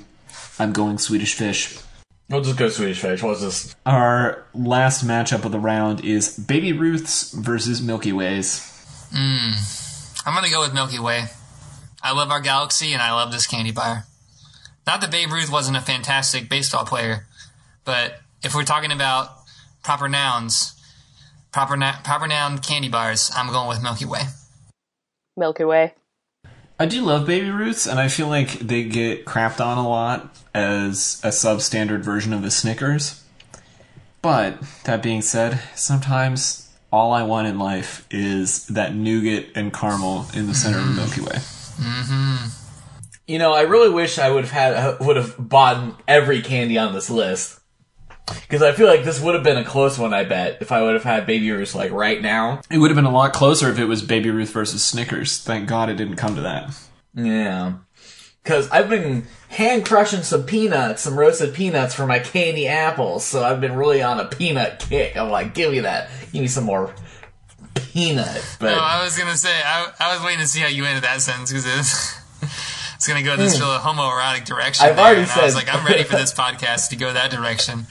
I'm going Swedish Fish. We'll just go Swedish fish. What's this? Our last matchup of the round is Baby Ruth's versus Milky Ways. Hmm. I'm gonna go with Milky Way. I love our galaxy, and I love this candy bar. Not that Babe Ruth wasn't a fantastic baseball player, but if we're talking about proper nouns, proper na- proper noun candy bars, I'm going with Milky Way. Milky Way. I do love Baby Ruths, and I feel like they get crapped on a lot as a substandard version of the Snickers. But, that being said, sometimes all I want in life is that nougat and caramel in the center of the Milky Way. Mm-hmm. You know, I really wish I would have had would have bought every candy on this list. Because I feel like this would have been a close one. I bet if I would have had Baby Ruth like right now. It would have been a lot closer if it was Baby Ruth versus Snickers. Thank God it didn't come to that. Yeah. Because I've been hand crushing some peanuts, some roasted peanuts for my candy apples, so I've been really on a peanut kick. I'm like, give me that. Give me some more peanut. But Oh, I was gonna say I, I was waiting to see how you ended that sentence because it's it's gonna go this hmm. real homoerotic direction. I've there, already and I was like, I'm ready for this podcast to go that direction.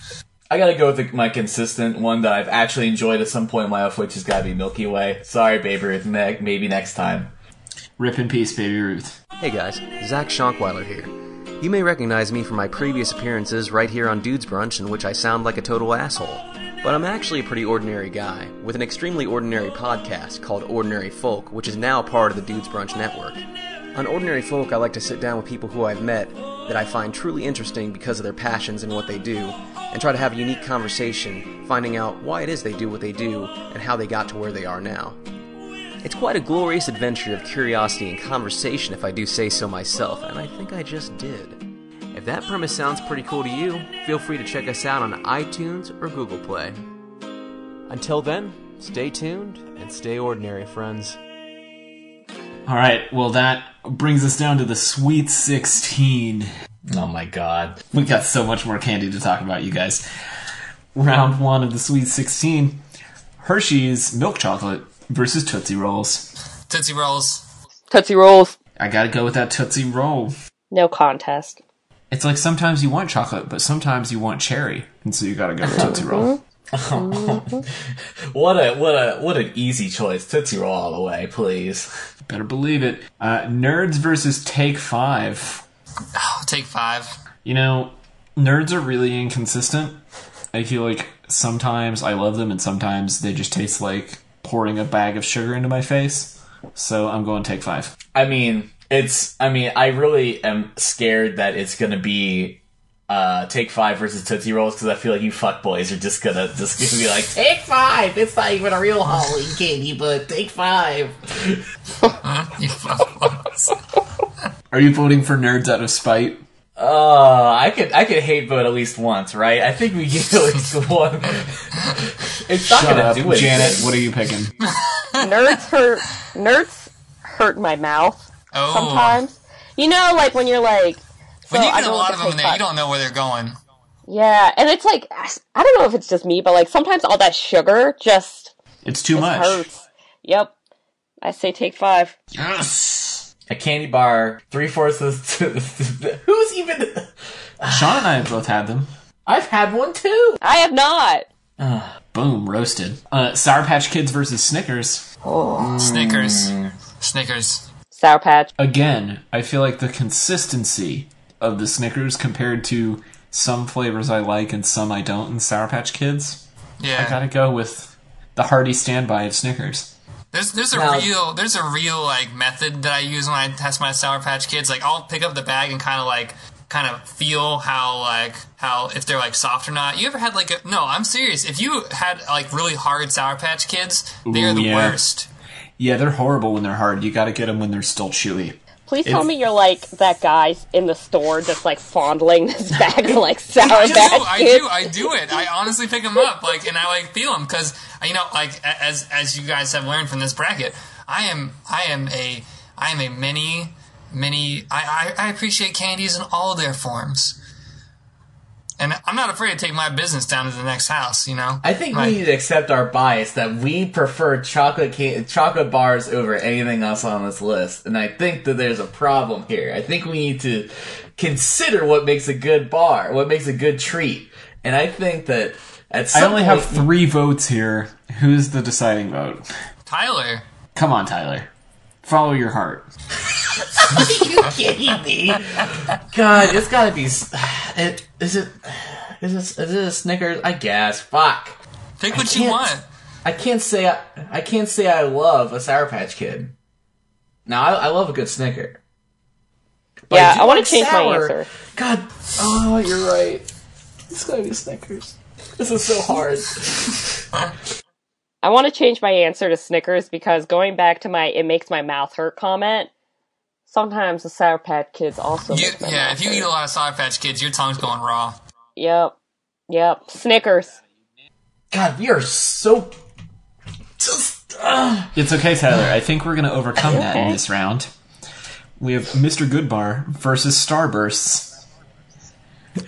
I gotta go with the, my consistent one that I've actually enjoyed at some point in my life, which has gotta be Milky Way. Sorry, Baby Ruth. Ne- maybe next time. Rip in peace, Baby Ruth. Hey guys, Zach Schonkweiler here. You may recognize me from my previous appearances right here on Dudes Brunch, in which I sound like a total asshole. But I'm actually a pretty ordinary guy, with an extremely ordinary podcast called Ordinary Folk, which is now part of the Dudes Brunch network. On Ordinary Folk, I like to sit down with people who I've met that I find truly interesting because of their passions and what they do, and try to have a unique conversation, finding out why it is they do what they do and how they got to where they are now. It's quite a glorious adventure of curiosity and conversation, if I do say so myself, and I think I just did. If that premise sounds pretty cool to you, feel free to check us out on iTunes or Google Play. Until then, stay tuned and stay ordinary, friends. Alright, well, that brings us down to the Sweet 16. Oh my god. We got so much more candy to talk about, you guys. Round one of the Sweet 16 Hershey's milk chocolate versus Tootsie Rolls. Tootsie Rolls. Tootsie Rolls. I gotta go with that Tootsie Roll. No contest. It's like sometimes you want chocolate, but sometimes you want cherry, and so you gotta go with Tootsie Roll. Mm-hmm. What a what a what an easy choice. Tootsie Roll all the way, please. Better believe it. Uh, nerds versus Take Five. I'll take five. You know, nerds are really inconsistent. I feel like sometimes I love them and sometimes they just taste like pouring a bag of sugar into my face. So I'm going Take Five. I mean, it's. I mean, I really am scared that it's gonna be uh, Take Five versus Tootsie Rolls because I feel like you fuck boys are just gonna just gonna be like Take Five. It's not even a real Halloween candy, but Take Five. You fuck- Are you voting for nerds out of spite? Oh, I could I could hate vote at least once, right? I think we get at least one. It's not Shut gonna up, do it. Janet. What are you picking? nerds hurt. Nerds hurt my mouth oh, sometimes. You know, like when you're like. So when you I get a lot of them in Take there, you don't know where they're going. Yeah, and it's like I don't know if it's just me, but like sometimes all that sugar just It's too much. hurts. Yep. I say take five. Yes. A candy bar, three fourths of who's even. Shaun and I have both had them. I've had one too. I have not. Boom, roasted. Uh, Sour Patch Kids versus Snickers. Oh. Snickers. Snickers. Sour Patch. Again, I feel like the consistency of the Snickers compared to some flavors I like and some I don't in Sour Patch Kids. Yeah. I gotta go with the hearty standby of Snickers. There's there's a Now- real there's a real like method that I use when I test my Sour Patch Kids. Like I'll pick up the bag and kind of like kind of feel how like how if they're like soft or not. You ever had like a no? I'm serious. If you had like really hard Sour Patch Kids, they are the yeah. worst. Yeah, they're horrible when they're hard. You gotta get them when they're still chewy. Please tell me you're like that guy in the store just like fondling this bag of like Sour I do, I do, I do it. I honestly pick them up, like, and I like feel them because you know, like as as you guys have learned from this bracket, I am I am a I am a many many I I, I appreciate candies in all their forms, and I'm not afraid to take my business down to the next house. You know, I think Like, we need to accept our bias that we prefer chocolate ca- chocolate bars over anything else on this list, and I think that there's a problem here. I think we need to consider what makes a good bar, what makes a good treat, and I think that at some I only point, have three votes here. Who's the deciding vote? Tyler. Come on, Tyler. Follow your heart. Are you kidding me? God, it's gotta be. s- It, is it? Is it? Is it a Snickers? I guess. Fuck. Take what you want. I can't say I, I can't say I love a Sour Patch Kid. Now I, I love a good Snicker. But Yeah, do I wanna like change my answer. God, oh, you're right. It's gotta be Snickers. This is so hard. I want to change my answer to Snickers because going back to my "it makes my mouth hurt" comment, sometimes the Sour Patch Kids also. You, make my yeah, mouth if you hurt. eat a lot of Sour Patch Kids, your tongue's going raw. Yep, yep. Snickers. God, we are so just. Uh, It's okay, Tyler. I think we're gonna overcome that in this round. We have Mr. Goodbar versus Starbursts.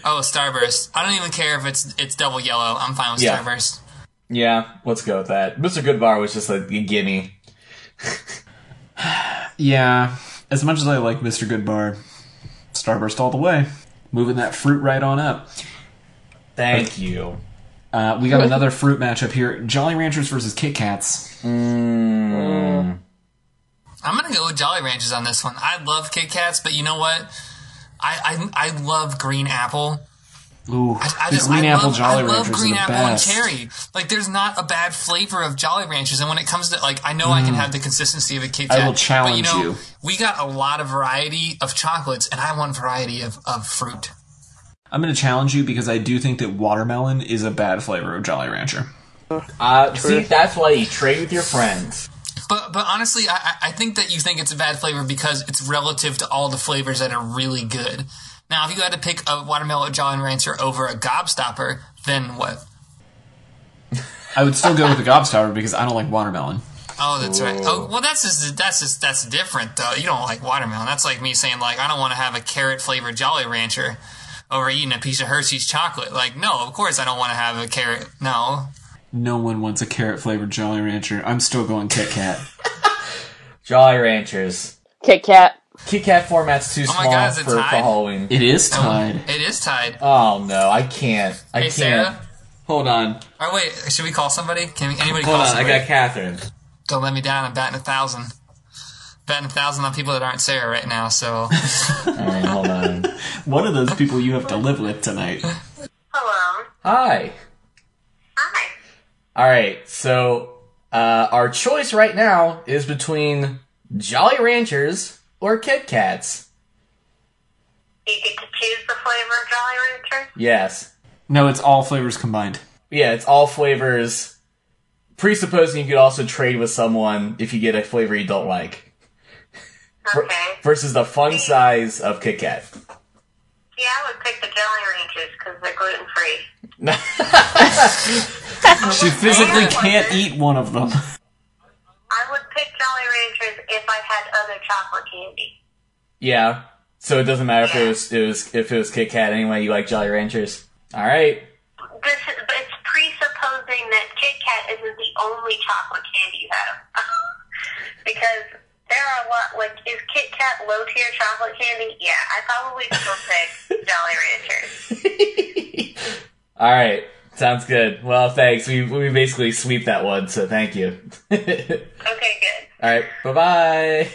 Oh, Starburst. I don't even care if it's it's double yellow. I'm fine with Yeah. Starburst. yeah, let's go with that. Mr. Goodbar was just a, a gimme. Yeah, as much as I like Mr. Goodbar, Starburst all the way. Moving that fruit right on up. Thank you. Uh, we got another fruit matchup here: Jolly Ranchers versus Kit Kats. I'm gonna go with Jolly Ranchers on this one. I love Kit Kats, but you know what? I I, I love green apple. Ooh, I the just green I apple love, Jolly I love Ranchers green are the apple best. and cherry. Like, there's not a bad flavor of Jolly Ranchers, and when it comes to like, I know I can have the consistency of a Kit Mm. I Kat. will challenge but, you. Know, you. We got a lot of variety of chocolates, and I want variety of, of fruit. I'm going to challenge you because I do think that watermelon is a bad flavor of Jolly Rancher. Uh, see, that's why you trade with your friends. But but honestly, I, I I think that you think it's a bad flavor because it's relative to all the flavors that are really good. Now, if you had to pick a watermelon Jolly Rancher over a Gobstopper, then what? I would still go with the Gobstopper because I don't like watermelon. Oh, that's right. Oh, well, that's just that's just that's different though. You don't like watermelon. That's like me saying like I don't want to have a carrot flavored Jolly Rancher over eating a piece of Hershey's chocolate. Like, no, of course I don't want to have a carrot. No, No one wants a carrot flavored Jolly Rancher. I'm still going Kit Kat. Jolly Ranchers. Kit Kat. Kit Kat format's too Oh my small God, for, for tied? Halloween. It is tied. it is tied. Oh no, I can't. I Hey can't. Sarah, Hold on. Or wait, should we call somebody? Can anybody Hold call on. I got Catherine. Don't let me down. I'm batting a thousand. Batting a thousand on people that aren't Sarah right now. So All right, hold on. One of those people you have to live with tonight. Hello. Hi. Hi. All right. So uh, our choice right now is between Jolly Ranchers or Kit Kats. You get to choose the flavor of Jolly Rancher? Yes. No, it's all flavors combined. Yeah, it's all flavors. Presupposing you could also trade with someone if you get a flavor you don't like. Okay. Versus the fun size of Kit Kat. Yeah, I would pick the Jolly Ranchers because they're gluten free. She physically can't eat one of them. I would pick Jolly Ranchers if I had other chocolate candy. Yeah. So it doesn't matter if it was it was if it was Kit Kat anyway. You like Jolly Ranchers. All right. This is, but it's presupposing that Kit Kat isn't the only chocolate candy you have. because there are a lot, like, is Kit Kat low tier chocolate candy? Yeah, I probably still pick Jolly Ranchers. All right. Sounds good. Well, thanks. We we basically sweep that one, so thank you. All Okay, good. right. Bye bye.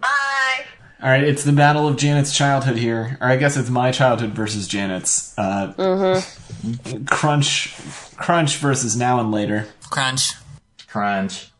Bye. All right, it's the battle of Janet's childhood here, or I guess it's my childhood versus Janet's. Uh, Mhm. Crunch, Crunch versus Now and Later. crunch. Crunch.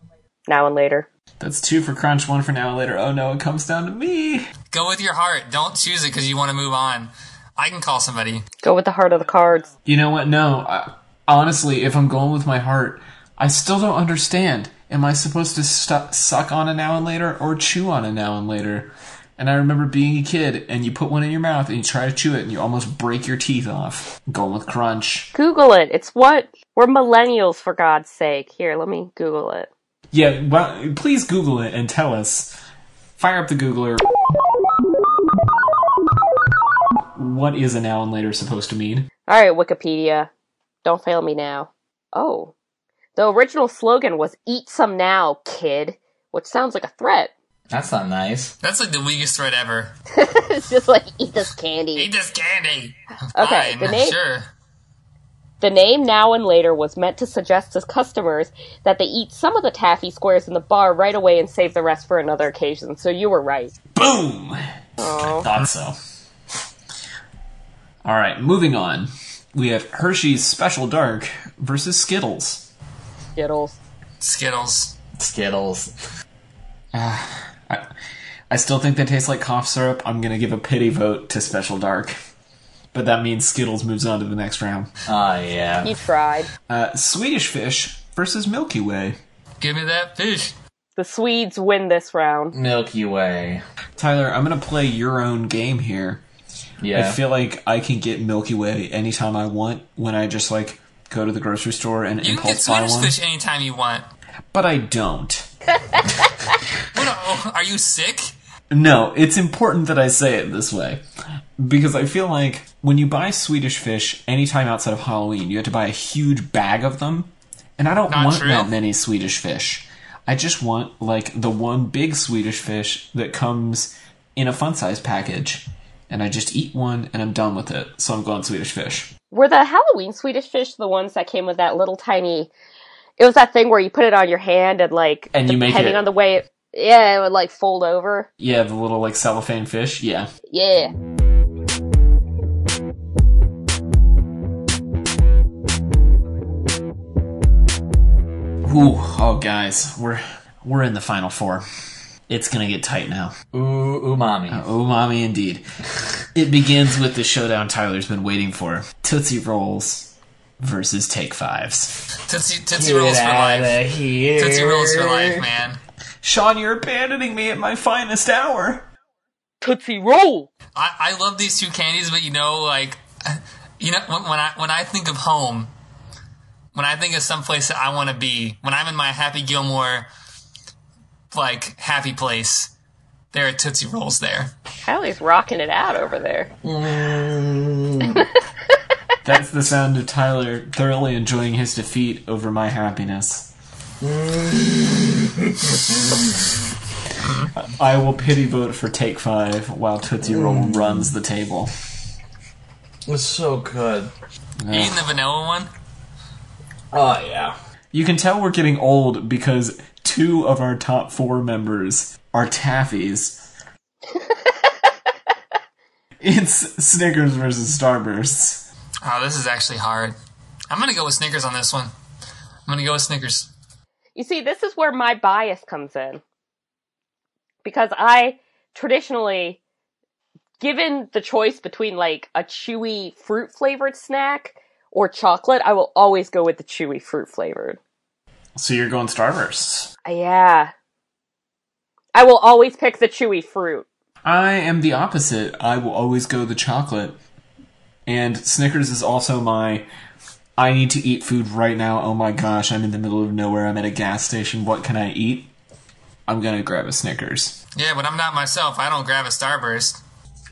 Now and later. That's two for Crunch, one for Now and Later. Oh no, it comes down to me. Go with your heart. Don't choose it because you want to move on. I can call somebody. Go with the heart of the cards. You know what? No, I, honestly, if I'm going with my heart, I still don't understand. Am I supposed to stu- suck on a Now and Later or chew on a Now and Later? And I remember being a kid, and you put one in your mouth and you try to chew it, and you almost break your teeth off. Going with Crunch. Google it. It's what we're millennials for God's sake. Here, let me Google it. Yeah, well, please Google it and tell us. Fire up the Googler. What is a now and later supposed to mean? All right, Wikipedia. Don't fail me now. Oh. The original slogan was Eat Some Now, Kid, which sounds like a threat. That's not nice. That's like the weakest threat ever. it's just like, eat this candy. Eat this candy. Okay, Fine, the name- Sure. The name Now and Later was meant to suggest to customers that they eat some of the taffy squares in the bar right away and save the rest for another occasion, so you were right. Boom! Oh. Thought so. Alright, moving on. We have Hershey's Special Dark versus Skittles. Skittles. Skittles. Skittles. I, I still think they taste like cough syrup. I'm gonna give a pity vote to Special Dark. But that means Skittles moves on to the next round. Oh yeah. You tried. Uh, Swedish Fish versus Milky Way. Give me that fish. The Swedes win this round. Milky Way. Tyler, I'm gonna play your own game here. I feel like I can get Milky Way anytime I want when I just like go to the grocery store and You can get impulse buy Swedish one. fish anytime you want. But I don't. What? oh, Are you sick? No, it's important that I say it this way. Because I feel like when you buy Swedish fish anytime outside of Halloween, you have to buy a huge bag of them. And I don't Not want true. that many Swedish fish. I just want like the one big Swedish fish that comes in a fun size package. And I just eat one and I'm done with it. So I'm going Swedish fish. Were the Halloween Swedish fish the ones that came with that little tiny? It was that thing where you put it on your hand and like And you make depending it- on the way, it, yeah, it would like fold over. Yeah, the little like cellophane fish. Yeah. Yeah. Ooh, oh guys, we're we're in the final four. It's gonna get tight now. Ooh, umami. Uh, oh, mommy, indeed. It begins with the showdown Tyler's been waiting for: Tootsie Rolls versus Take Fives. Tootsie, Tootsie Rolls for life. here. Tootsie Rolls for life, man. Shaun, you're abandoning me at my finest hour. Tootsie Roll. I, I love these two candies, but you know, like, you know, when, when I when I think of home, when I think of someplace that I want to be, when I'm in my Happy Gilmore, like happy place, there are Tootsie Rolls there. Tyler's rocking it out over there. Mm. That's the sound of Tyler thoroughly enjoying his defeat over my happiness. Mm. I will pity vote for Take Five while Tootsie Roll mm. runs the table. It's so good. You eating the vanilla one? Oh yeah. You can tell we're getting old because two of our top four members are taffies. it's Snickers versus Starbursts. Oh, this is actually hard. I'm gonna go with Snickers on this one. I'm gonna go with Snickers. You see, this is where my bias comes in. Because I traditionally, given the choice between like a chewy fruit flavored snack or chocolate, I will always go with the chewy fruit flavored. So you're going Starbursts. Uh, yeah. I will always pick the chewy fruit. I am the opposite. I will always go the chocolate. And Snickers is also my I need to eat food right now. Oh my gosh, I'm in the middle of nowhere. I'm at a gas station. What can I eat? I'm gonna grab a Snickers. Yeah, but I'm not myself. I don't grab a Starburst.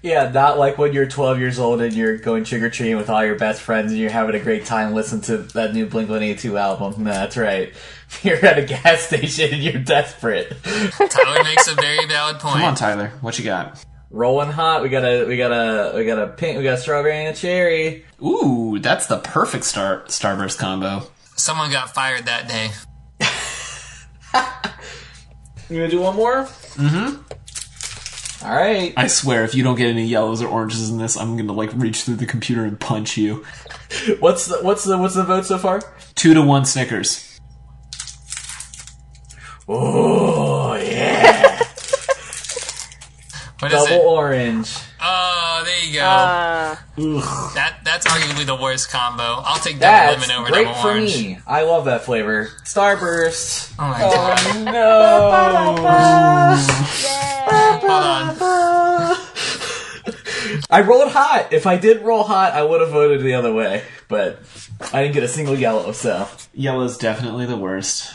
Yeah, not like when you're 12 years old and you're going trick or treating with all your best friends and you're having a great time listening to that new Blink 182 album. No, that's right. You're at a gas station and you're desperate. Tyler makes a very valid point. Come on, Tyler. What you got? Rolling hot. We got a we got a we got a pink. We got a strawberry and a cherry. Ooh, that's the perfect star Starburst combo. Someone got fired that day. You gonna do one more? Mm-hmm. All right. I swear, if you don't get any yellows or oranges in this, I'm gonna like reach through the computer and punch you. What's the what's the what's the vote so far? Two to one Snickers. Oh yeah. What is Double it? orange. Oh, there you go. Uh, that that's arguably the worst combo. I'll take double That's lemon over great double for orange. me. I love that flavor. Starburst. Oh my god. no. Hold on. I rolled hot. If I did roll hot, I would have voted the other way, but I didn't get a single yellow, so Yellow's definitely the worst.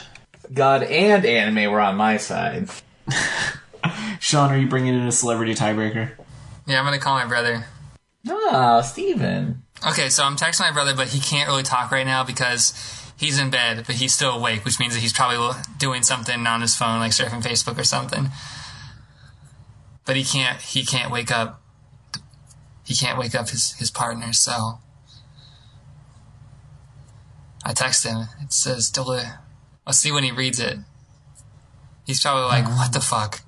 God and anime were on my side. Shaun, are you bringing in a celebrity tiebreaker? Yeah, I'm gonna call my brother. Ah, Steven. Okay, so I'm texting my brother, but he can't really talk right now because he's in bed, but he's still awake, which means that he's probably doing something on his phone, like surfing Facebook or something. But he can't. He can't wake up. He can't wake up his his partner. So I text him. It says still. Let's see when he reads it. He's probably like, "What the fuck?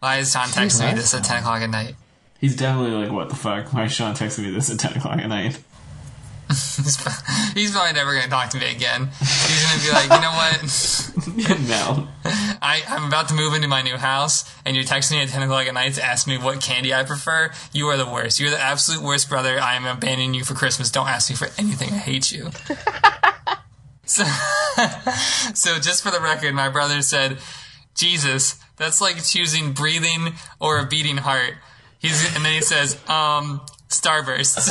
Why is John texting me this at ten o'clock at night?" He's definitely like, what the fuck? Why is Shaun texting me this at 10 o'clock at night? He's, probably never gonna talk to me again. He's gonna be like, you know what? no. I, I'm about to move into my new house, and you're texting me at 10 o'clock at night to ask me what candy I prefer. You are the worst. You're the absolute worst brother. I am abandoning you for Christmas. Don't ask me for anything. I hate you. so, so, just for the record, my brother said, Jesus, that's like choosing breathing or a beating heart. He's, and then he says, um, starbursts.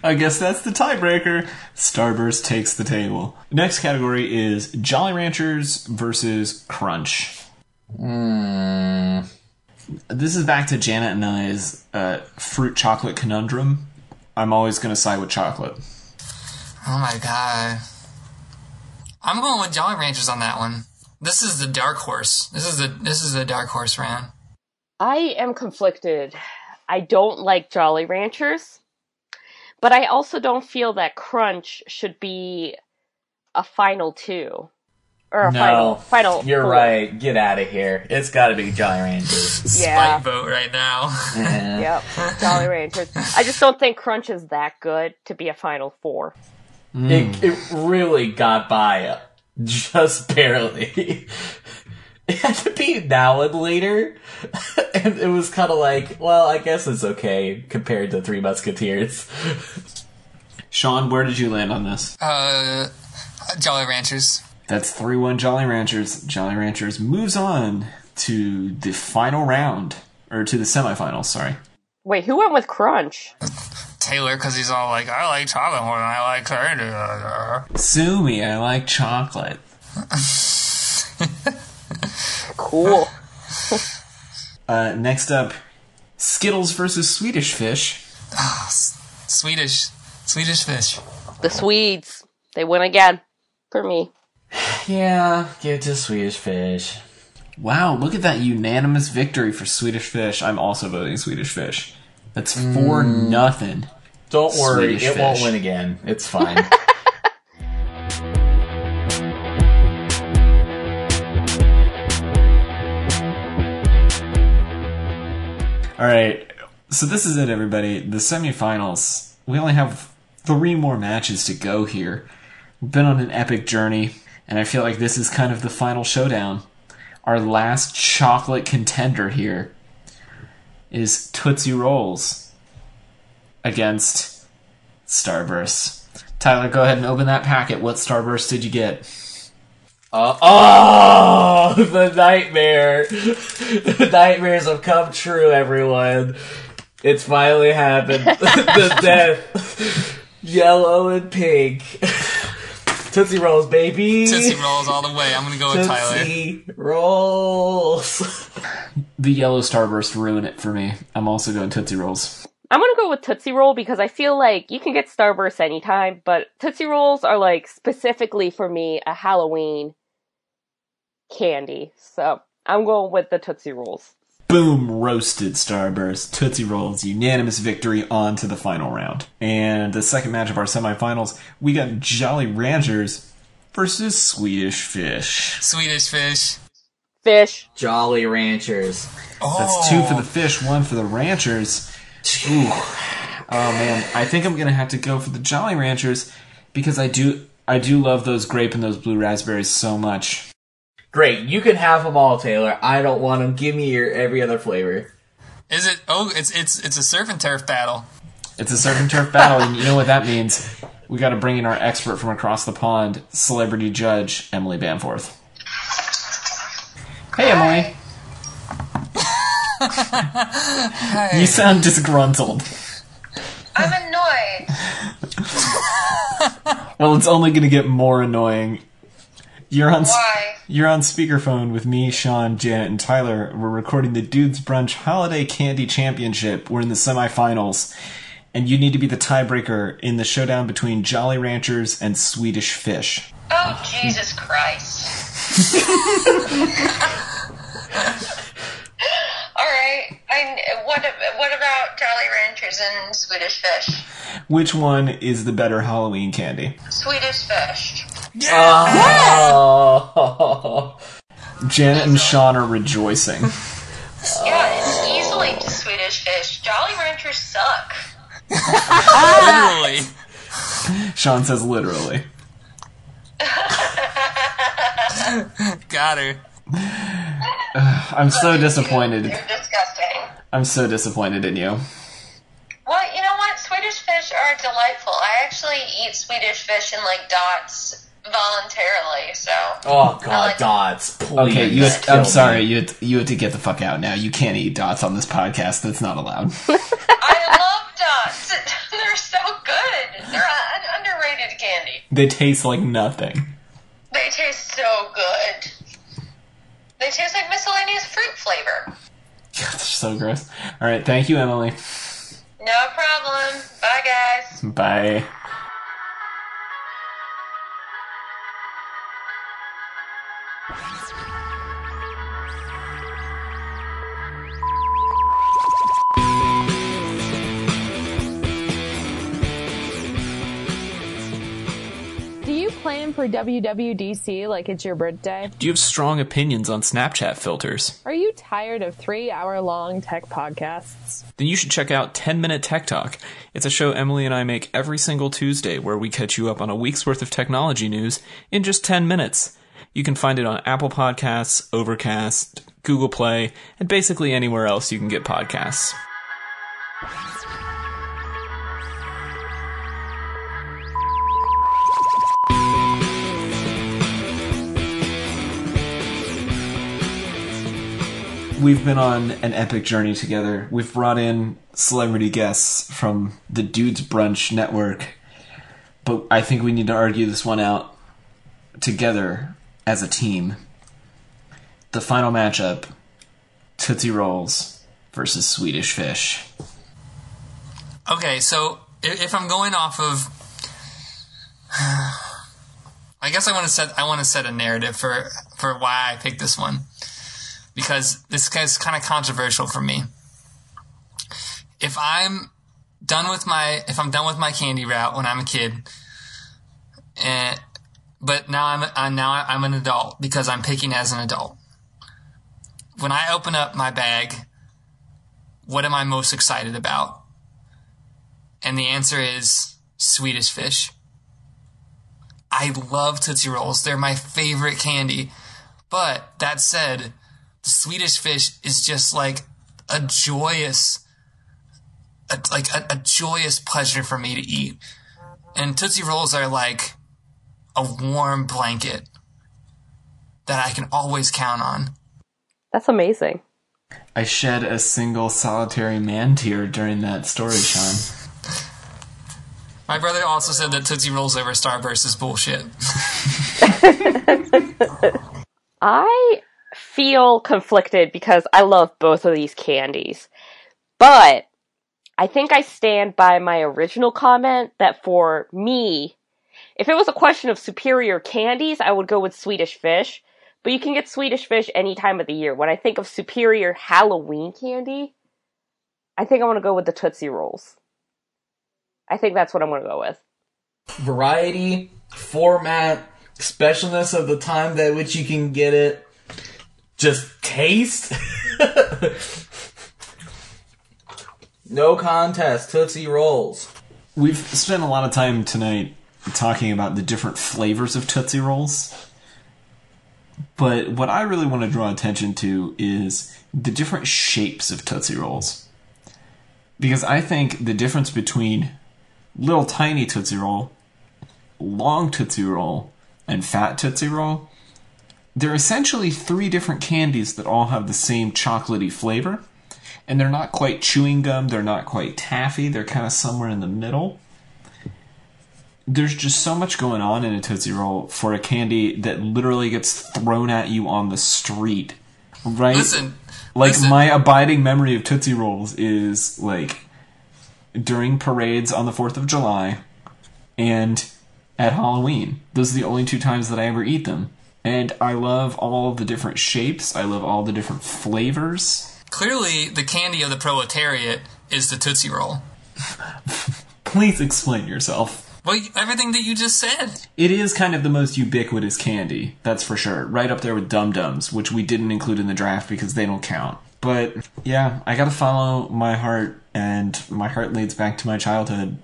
I guess that's the tiebreaker. Starburst takes the table. Next category is Jolly Ranchers versus Crunch. This is back to Janet and I's uh, fruit chocolate conundrum. I'm always going to side with chocolate. Oh my god. I'm going with Jolly Ranchers on that one. This is the dark horse. This is the this is the dark horse round. I am conflicted. I don't like Jolly Ranchers, but I also don't feel that Crunch should be a final two or a No, final final. You're four. right. Get out of here. It's got to be Jolly Ranchers. Yeah. Spite vote right now. Yeah. Yep, Jolly Ranchers. I just don't think Crunch is that good to be a final four. It, it really got by uh, just barely. It had to be now and later, and it was kind of like, well, I guess it's okay compared to Three Musketeers. Shaun, where did you land on this? Uh, Jolly Ranchers. That's 3 1 Jolly Ranchers. Jolly Ranchers moves on to the final round. Or to the semifinals, sorry. Wait, who went with Crunch? Taylor, because he's all like, I like chocolate more than I like candy. Sue me, I like chocolate. Cool. Uh, next up, Skittles versus Swedish Fish. Swedish, Swedish fish. The Swedes. They win again. For me. Yeah, give it to Swedish Fish. Wow, look at that unanimous victory for Swedish Fish. I'm also voting Swedish Fish. That's four nothing. Don't worry, Swedish it won't win again. It's fine. All right. So this is it, everybody. The semifinals. We only have three more matches to go here. We've been on an epic journey, and I feel like this is kind of the final showdown. Our last chocolate contender here is Tootsie Rolls against Starburst. Tyler, go ahead and open that packet. What Starburst did you get? Uh, oh, the nightmare. the nightmares have come true, everyone. It's finally happened. the death. Yellow and pink. Tootsie Rolls, baby. Tootsie Rolls all the way. I'm gonna go with Tyler. Tootsie Rolls. The yellow Starburst ruined it for me. I'm also going Tootsie Rolls. I'm gonna go with Tootsie Roll because I feel like you can get Starburst anytime, but Tootsie Rolls are like specifically for me a Halloween candy. So I'm going with the Tootsie Rolls. Boom, roasted Starburst. Tootsie Rolls, unanimous victory on to the final round. And the second match of our semifinals, we got Jolly Ranchers versus Swedish Fish. Swedish fish. Fish. Jolly Ranchers. Oh, That's two for the fish, one for the ranchers. Ooh. Oh man, I think I'm gonna have to go for the Jolly Ranchers because I do I do love those grape and those blue raspberries so much. Great, you can have them all, Taylor. I don't want them. Give me your every other flavor. Is it? Oh, it's it's it's a surf and turf battle. It's a surf and turf battle, and you know what that means. We got to bring in our expert from across the pond, celebrity judge Emily Bamforth. Hey, Emily. You sound disgruntled. I'm annoyed. Well, it's only going to get more annoying. You're on. Why? You're on speakerphone with me, Shaun, Janet, and Tyler. We're recording the Dudes Brunch Holiday Candy Championship. We're in the semifinals, and you need to be the tiebreaker in the showdown between Jolly Ranchers and Swedish Fish. Oh, Jesus Christ. Ranchers and Swedish Fish? Which one is the better Halloween candy? Swedish Fish. Oh. Janet and Shaun are rejoicing. Yeah, it's easily Swedish Fish. Jolly Ranchers suck. Literally. Sean says literally. Got her. I'm so disappointed. They're disgusting. I'm so disappointed in you. Well, you know what? Swedish fish are delightful. I actually eat Swedish fish in like dots voluntarily, so. Oh god, like- dots. Please. Okay, you. kill I'm me. sorry. You. Had, you had to get the fuck out now. You can't eat dots on this podcast. That's not allowed. I love dots. They're so good. They're an underrated candy. they taste like nothing. They taste so good. They taste like miscellaneous fruit flavor. God, they're so gross. All right, thank you, Emily. No problem. Bye, guys. Bye. You plan for WWDC like it's your birthday? Do you have strong opinions on Snapchat filters? Are you tired of three hour long tech podcasts? Then you should check out 10 Minute Tech Talk. It's a show Emily and I make every single Tuesday where we catch you up on a week's worth of technology news in just 10 minutes. You can find it on Apple Podcasts, Overcast, Google Play, and basically anywhere else you can get podcasts. We've been on an epic journey together. We've brought in celebrity guests from the Dudes Brunch Network, but I think we need to argue this one out together as a team. The final matchup Tootsie Rolls versus Swedish Fish. Okay, so if I'm going off of, I guess I want to set I want to set a narrative for for why I picked this one because this is kind of controversial for me. if I'm done with my if I'm done with my candy route when I'm a kid, and but now I'm, I'm now I'm an adult because I'm picking as an adult. When I open up my bag, what am I most excited about? And the answer is Swedish fish. I love Tootsie Rolls. They're my favorite candy. But that said, Swedish fish is just like a joyous, a, like a, a joyous pleasure for me to eat. And Tootsie Rolls are like a warm blanket that I can always count on. That's amazing. I shed a single solitary man tear during that story, Shaun. My brother also said that Tootsie Rolls over Starburst is bullshit. I feel conflicted because I love both of these candies. But I think I stand by my original comment that for me, if it was a question of superior candies, I would go with Swedish Fish. But you can get Swedish Fish any time of the year. When I think of superior Halloween candy, I think I want to go with the Tootsie Rolls. I think that's what I'm going to go with. Variety, format, specialness of the time that which you can get it, just taste. no contest, Tootsie Rolls. We've spent a lot of time tonight talking about the different flavors of Tootsie Rolls. But what I really want to draw attention to is the different shapes of Tootsie Rolls. Because I think the difference between little tiny Tootsie Roll, long Tootsie Roll, and fat Tootsie Roll, they're essentially three different candies that all have the same chocolatey flavor. And they're not quite chewing gum, they're not quite taffy, they're kind of somewhere in the middle there's just so much going on in a Tootsie Roll for a candy that literally gets thrown at you on the street. Right? Listen, like listen. my abiding memory of Tootsie Rolls is like during parades on the 4th of July and at Halloween. Those are the only two times that I ever eat them. And I love all the different shapes. I love all the different flavors. Clearly, the candy of the proletariat is the Tootsie Roll. Please explain yourself. Well, everything that you just said. It is kind of the most ubiquitous candy, that's for sure. Right up there with Dum Dums, which we didn't include in the draft because they don't count. But yeah, I gotta follow my heart, and my heart leads back to my childhood.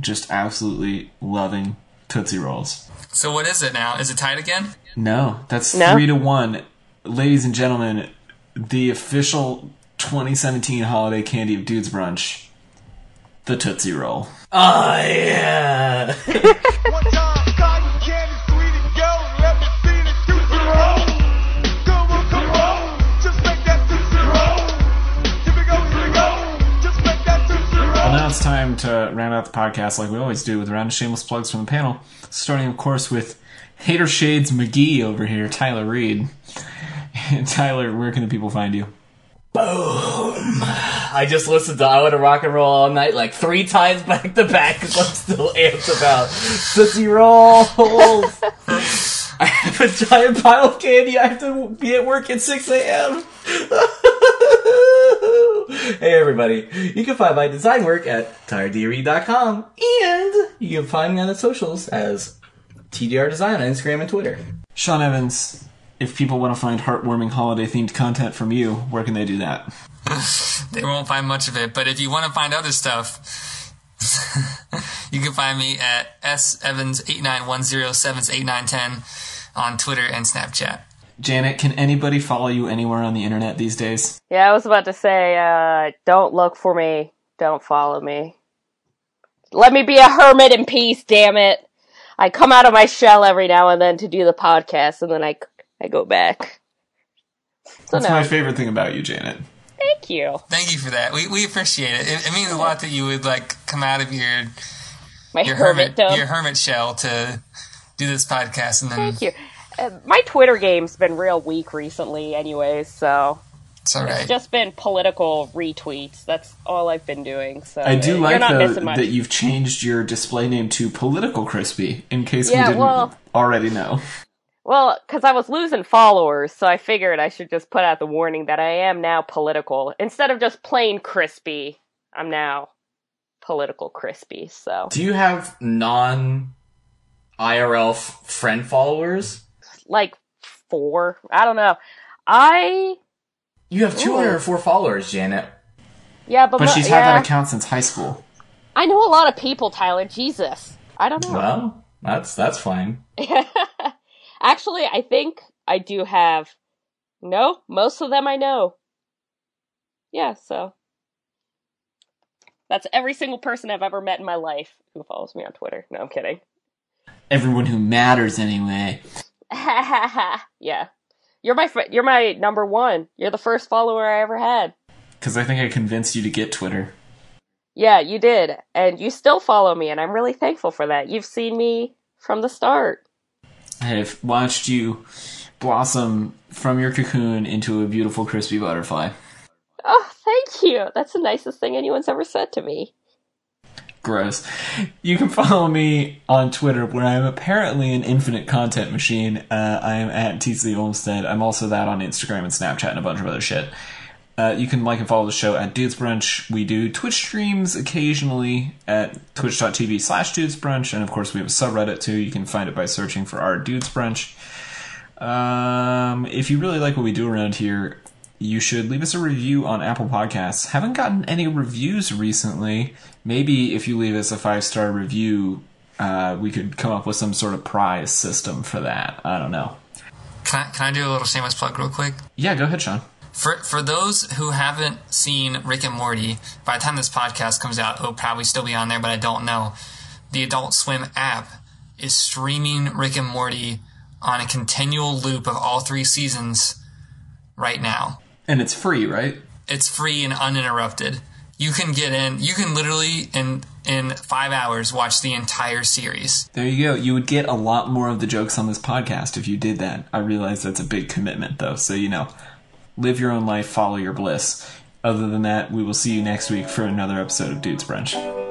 Just absolutely loving Tootsie Rolls. So what is it now? Is it tied again? No, that's No? three to one. Ladies and gentlemen, the official 2017 holiday candy of Dudes Brunch, the Tootsie Roll. Oh yeah. One time, cotton candy, sweet and gold. Let me see the Tootsie Roll. Come on, come on. Just make that Tootsie Roll. Here we go, here we go. Just make that Tootsie Roll. Well, now it's time to round out the podcast like we always do with a round of shameless plugs from the panel. Starting, of course, with Hater Shades McGee over here, Tyler Reed. Tyler, where can the people find you? Boom. I just listened to I Want to Rock and Roll All Night like three times back to back because I'm still amped about Tootsie Rolls. I have a giant pile of candy. I have to be at work at 6 a.m. hey everybody, you can find my design work at tiredread.com and you can find me on the socials as TDR Design on Instagram and Twitter. Shaun Evans, if people want to find heartwarming holiday themed content from you, where can they do that? They won't find much of it, but if you want to find other stuff, you can find me at sevans8910788910 on Twitter and Snapchat. Janet, can anybody follow you anywhere on the internet these days? Yeah, I was about to say, uh, don't look for me. Don't follow me. Let me be a hermit in peace, damn it. I come out of my shell every now and then to do the podcast, and then I, I go back. So That's no, my favorite thing about you, Janet. thank you. Thank you for that. We, we appreciate it. it. It means a lot that you would like come out of your My your hermit hermitdom. your hermit shell to do this podcast, and then Thank you. Uh, my Twitter game's been real weak recently, anyways, so it's all it's right. just been political retweets. That's all I've been doing. So I do you're like though, that you've changed your display name to Political Crispy, in case we didn't well- already know. Well, because I was losing followers, so I figured I should just put out the warning that I am now political instead of just plain crispy. I'm now political crispy. So Do you have non IRL f- friend followers? like four. I don't know. I You have 204 followers, Janet. yeah, but, But she's had yeah. that account since high school. I know a lot of people, Tyler. Jesus, I don't know. Well, that's that's fine. Actually, I think I do have. No, most of them I know. Yeah, so that's every single person I've ever met in my life who follows me on Twitter. No, I'm kidding. Everyone who matters anyway. yeah, you're my fr- you're my number one. You're the first follower I ever had. Because I think I convinced you to get Twitter. Yeah, you did, and you still follow me, and I'm really thankful for that. You've seen me from the start. I have watched you blossom from your cocoon into a beautiful crispy butterfly. Oh, thank you. That's the nicest thing anyone's ever said to me. Gross. You can follow me on Twitter, where I am apparently an infinite content machine. Uh, I am at TC Olmstead. I'm also that on Instagram and Snapchat and a bunch of other shit. Uh, you can like and follow the show at Dudes Brunch. We do Twitch streams occasionally at twitch.tv slash Dudes Brunch. And of course, we have a subreddit too. You can find it by searching for our Dudes Brunch. Um, if you really like what we do around here, you should leave us a review on Apple Podcasts. Haven't gotten any reviews recently. Maybe if you leave us a five star review, uh, we could come up with some sort of prize system for that. I don't know. Can I, can I do a little shameless plug real quick? Yeah, go ahead, Shaun. For for those who haven't seen Rick and Morty, by the time this podcast comes out, it'll probably still be on there, but I don't know. The Adult Swim app is streaming Rick and Morty on a continual loop of all three seasons right now. And it's free, right? It's free and uninterrupted. You can get in. You can literally in in five hours watch the entire series. There you go. You would get a lot more of the jokes on this podcast if you did that. I realize that's a big commitment, though. So, you know, live your own life, follow your bliss. Other than that, we will see you next week for another episode of Dudes Brunch.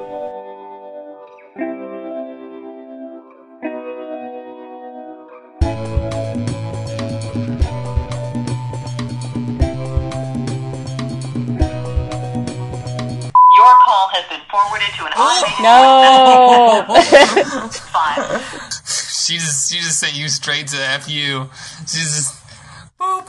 forwarded to an oh, automated No. it's fine. She just she just sent you straight to FU. She just boop.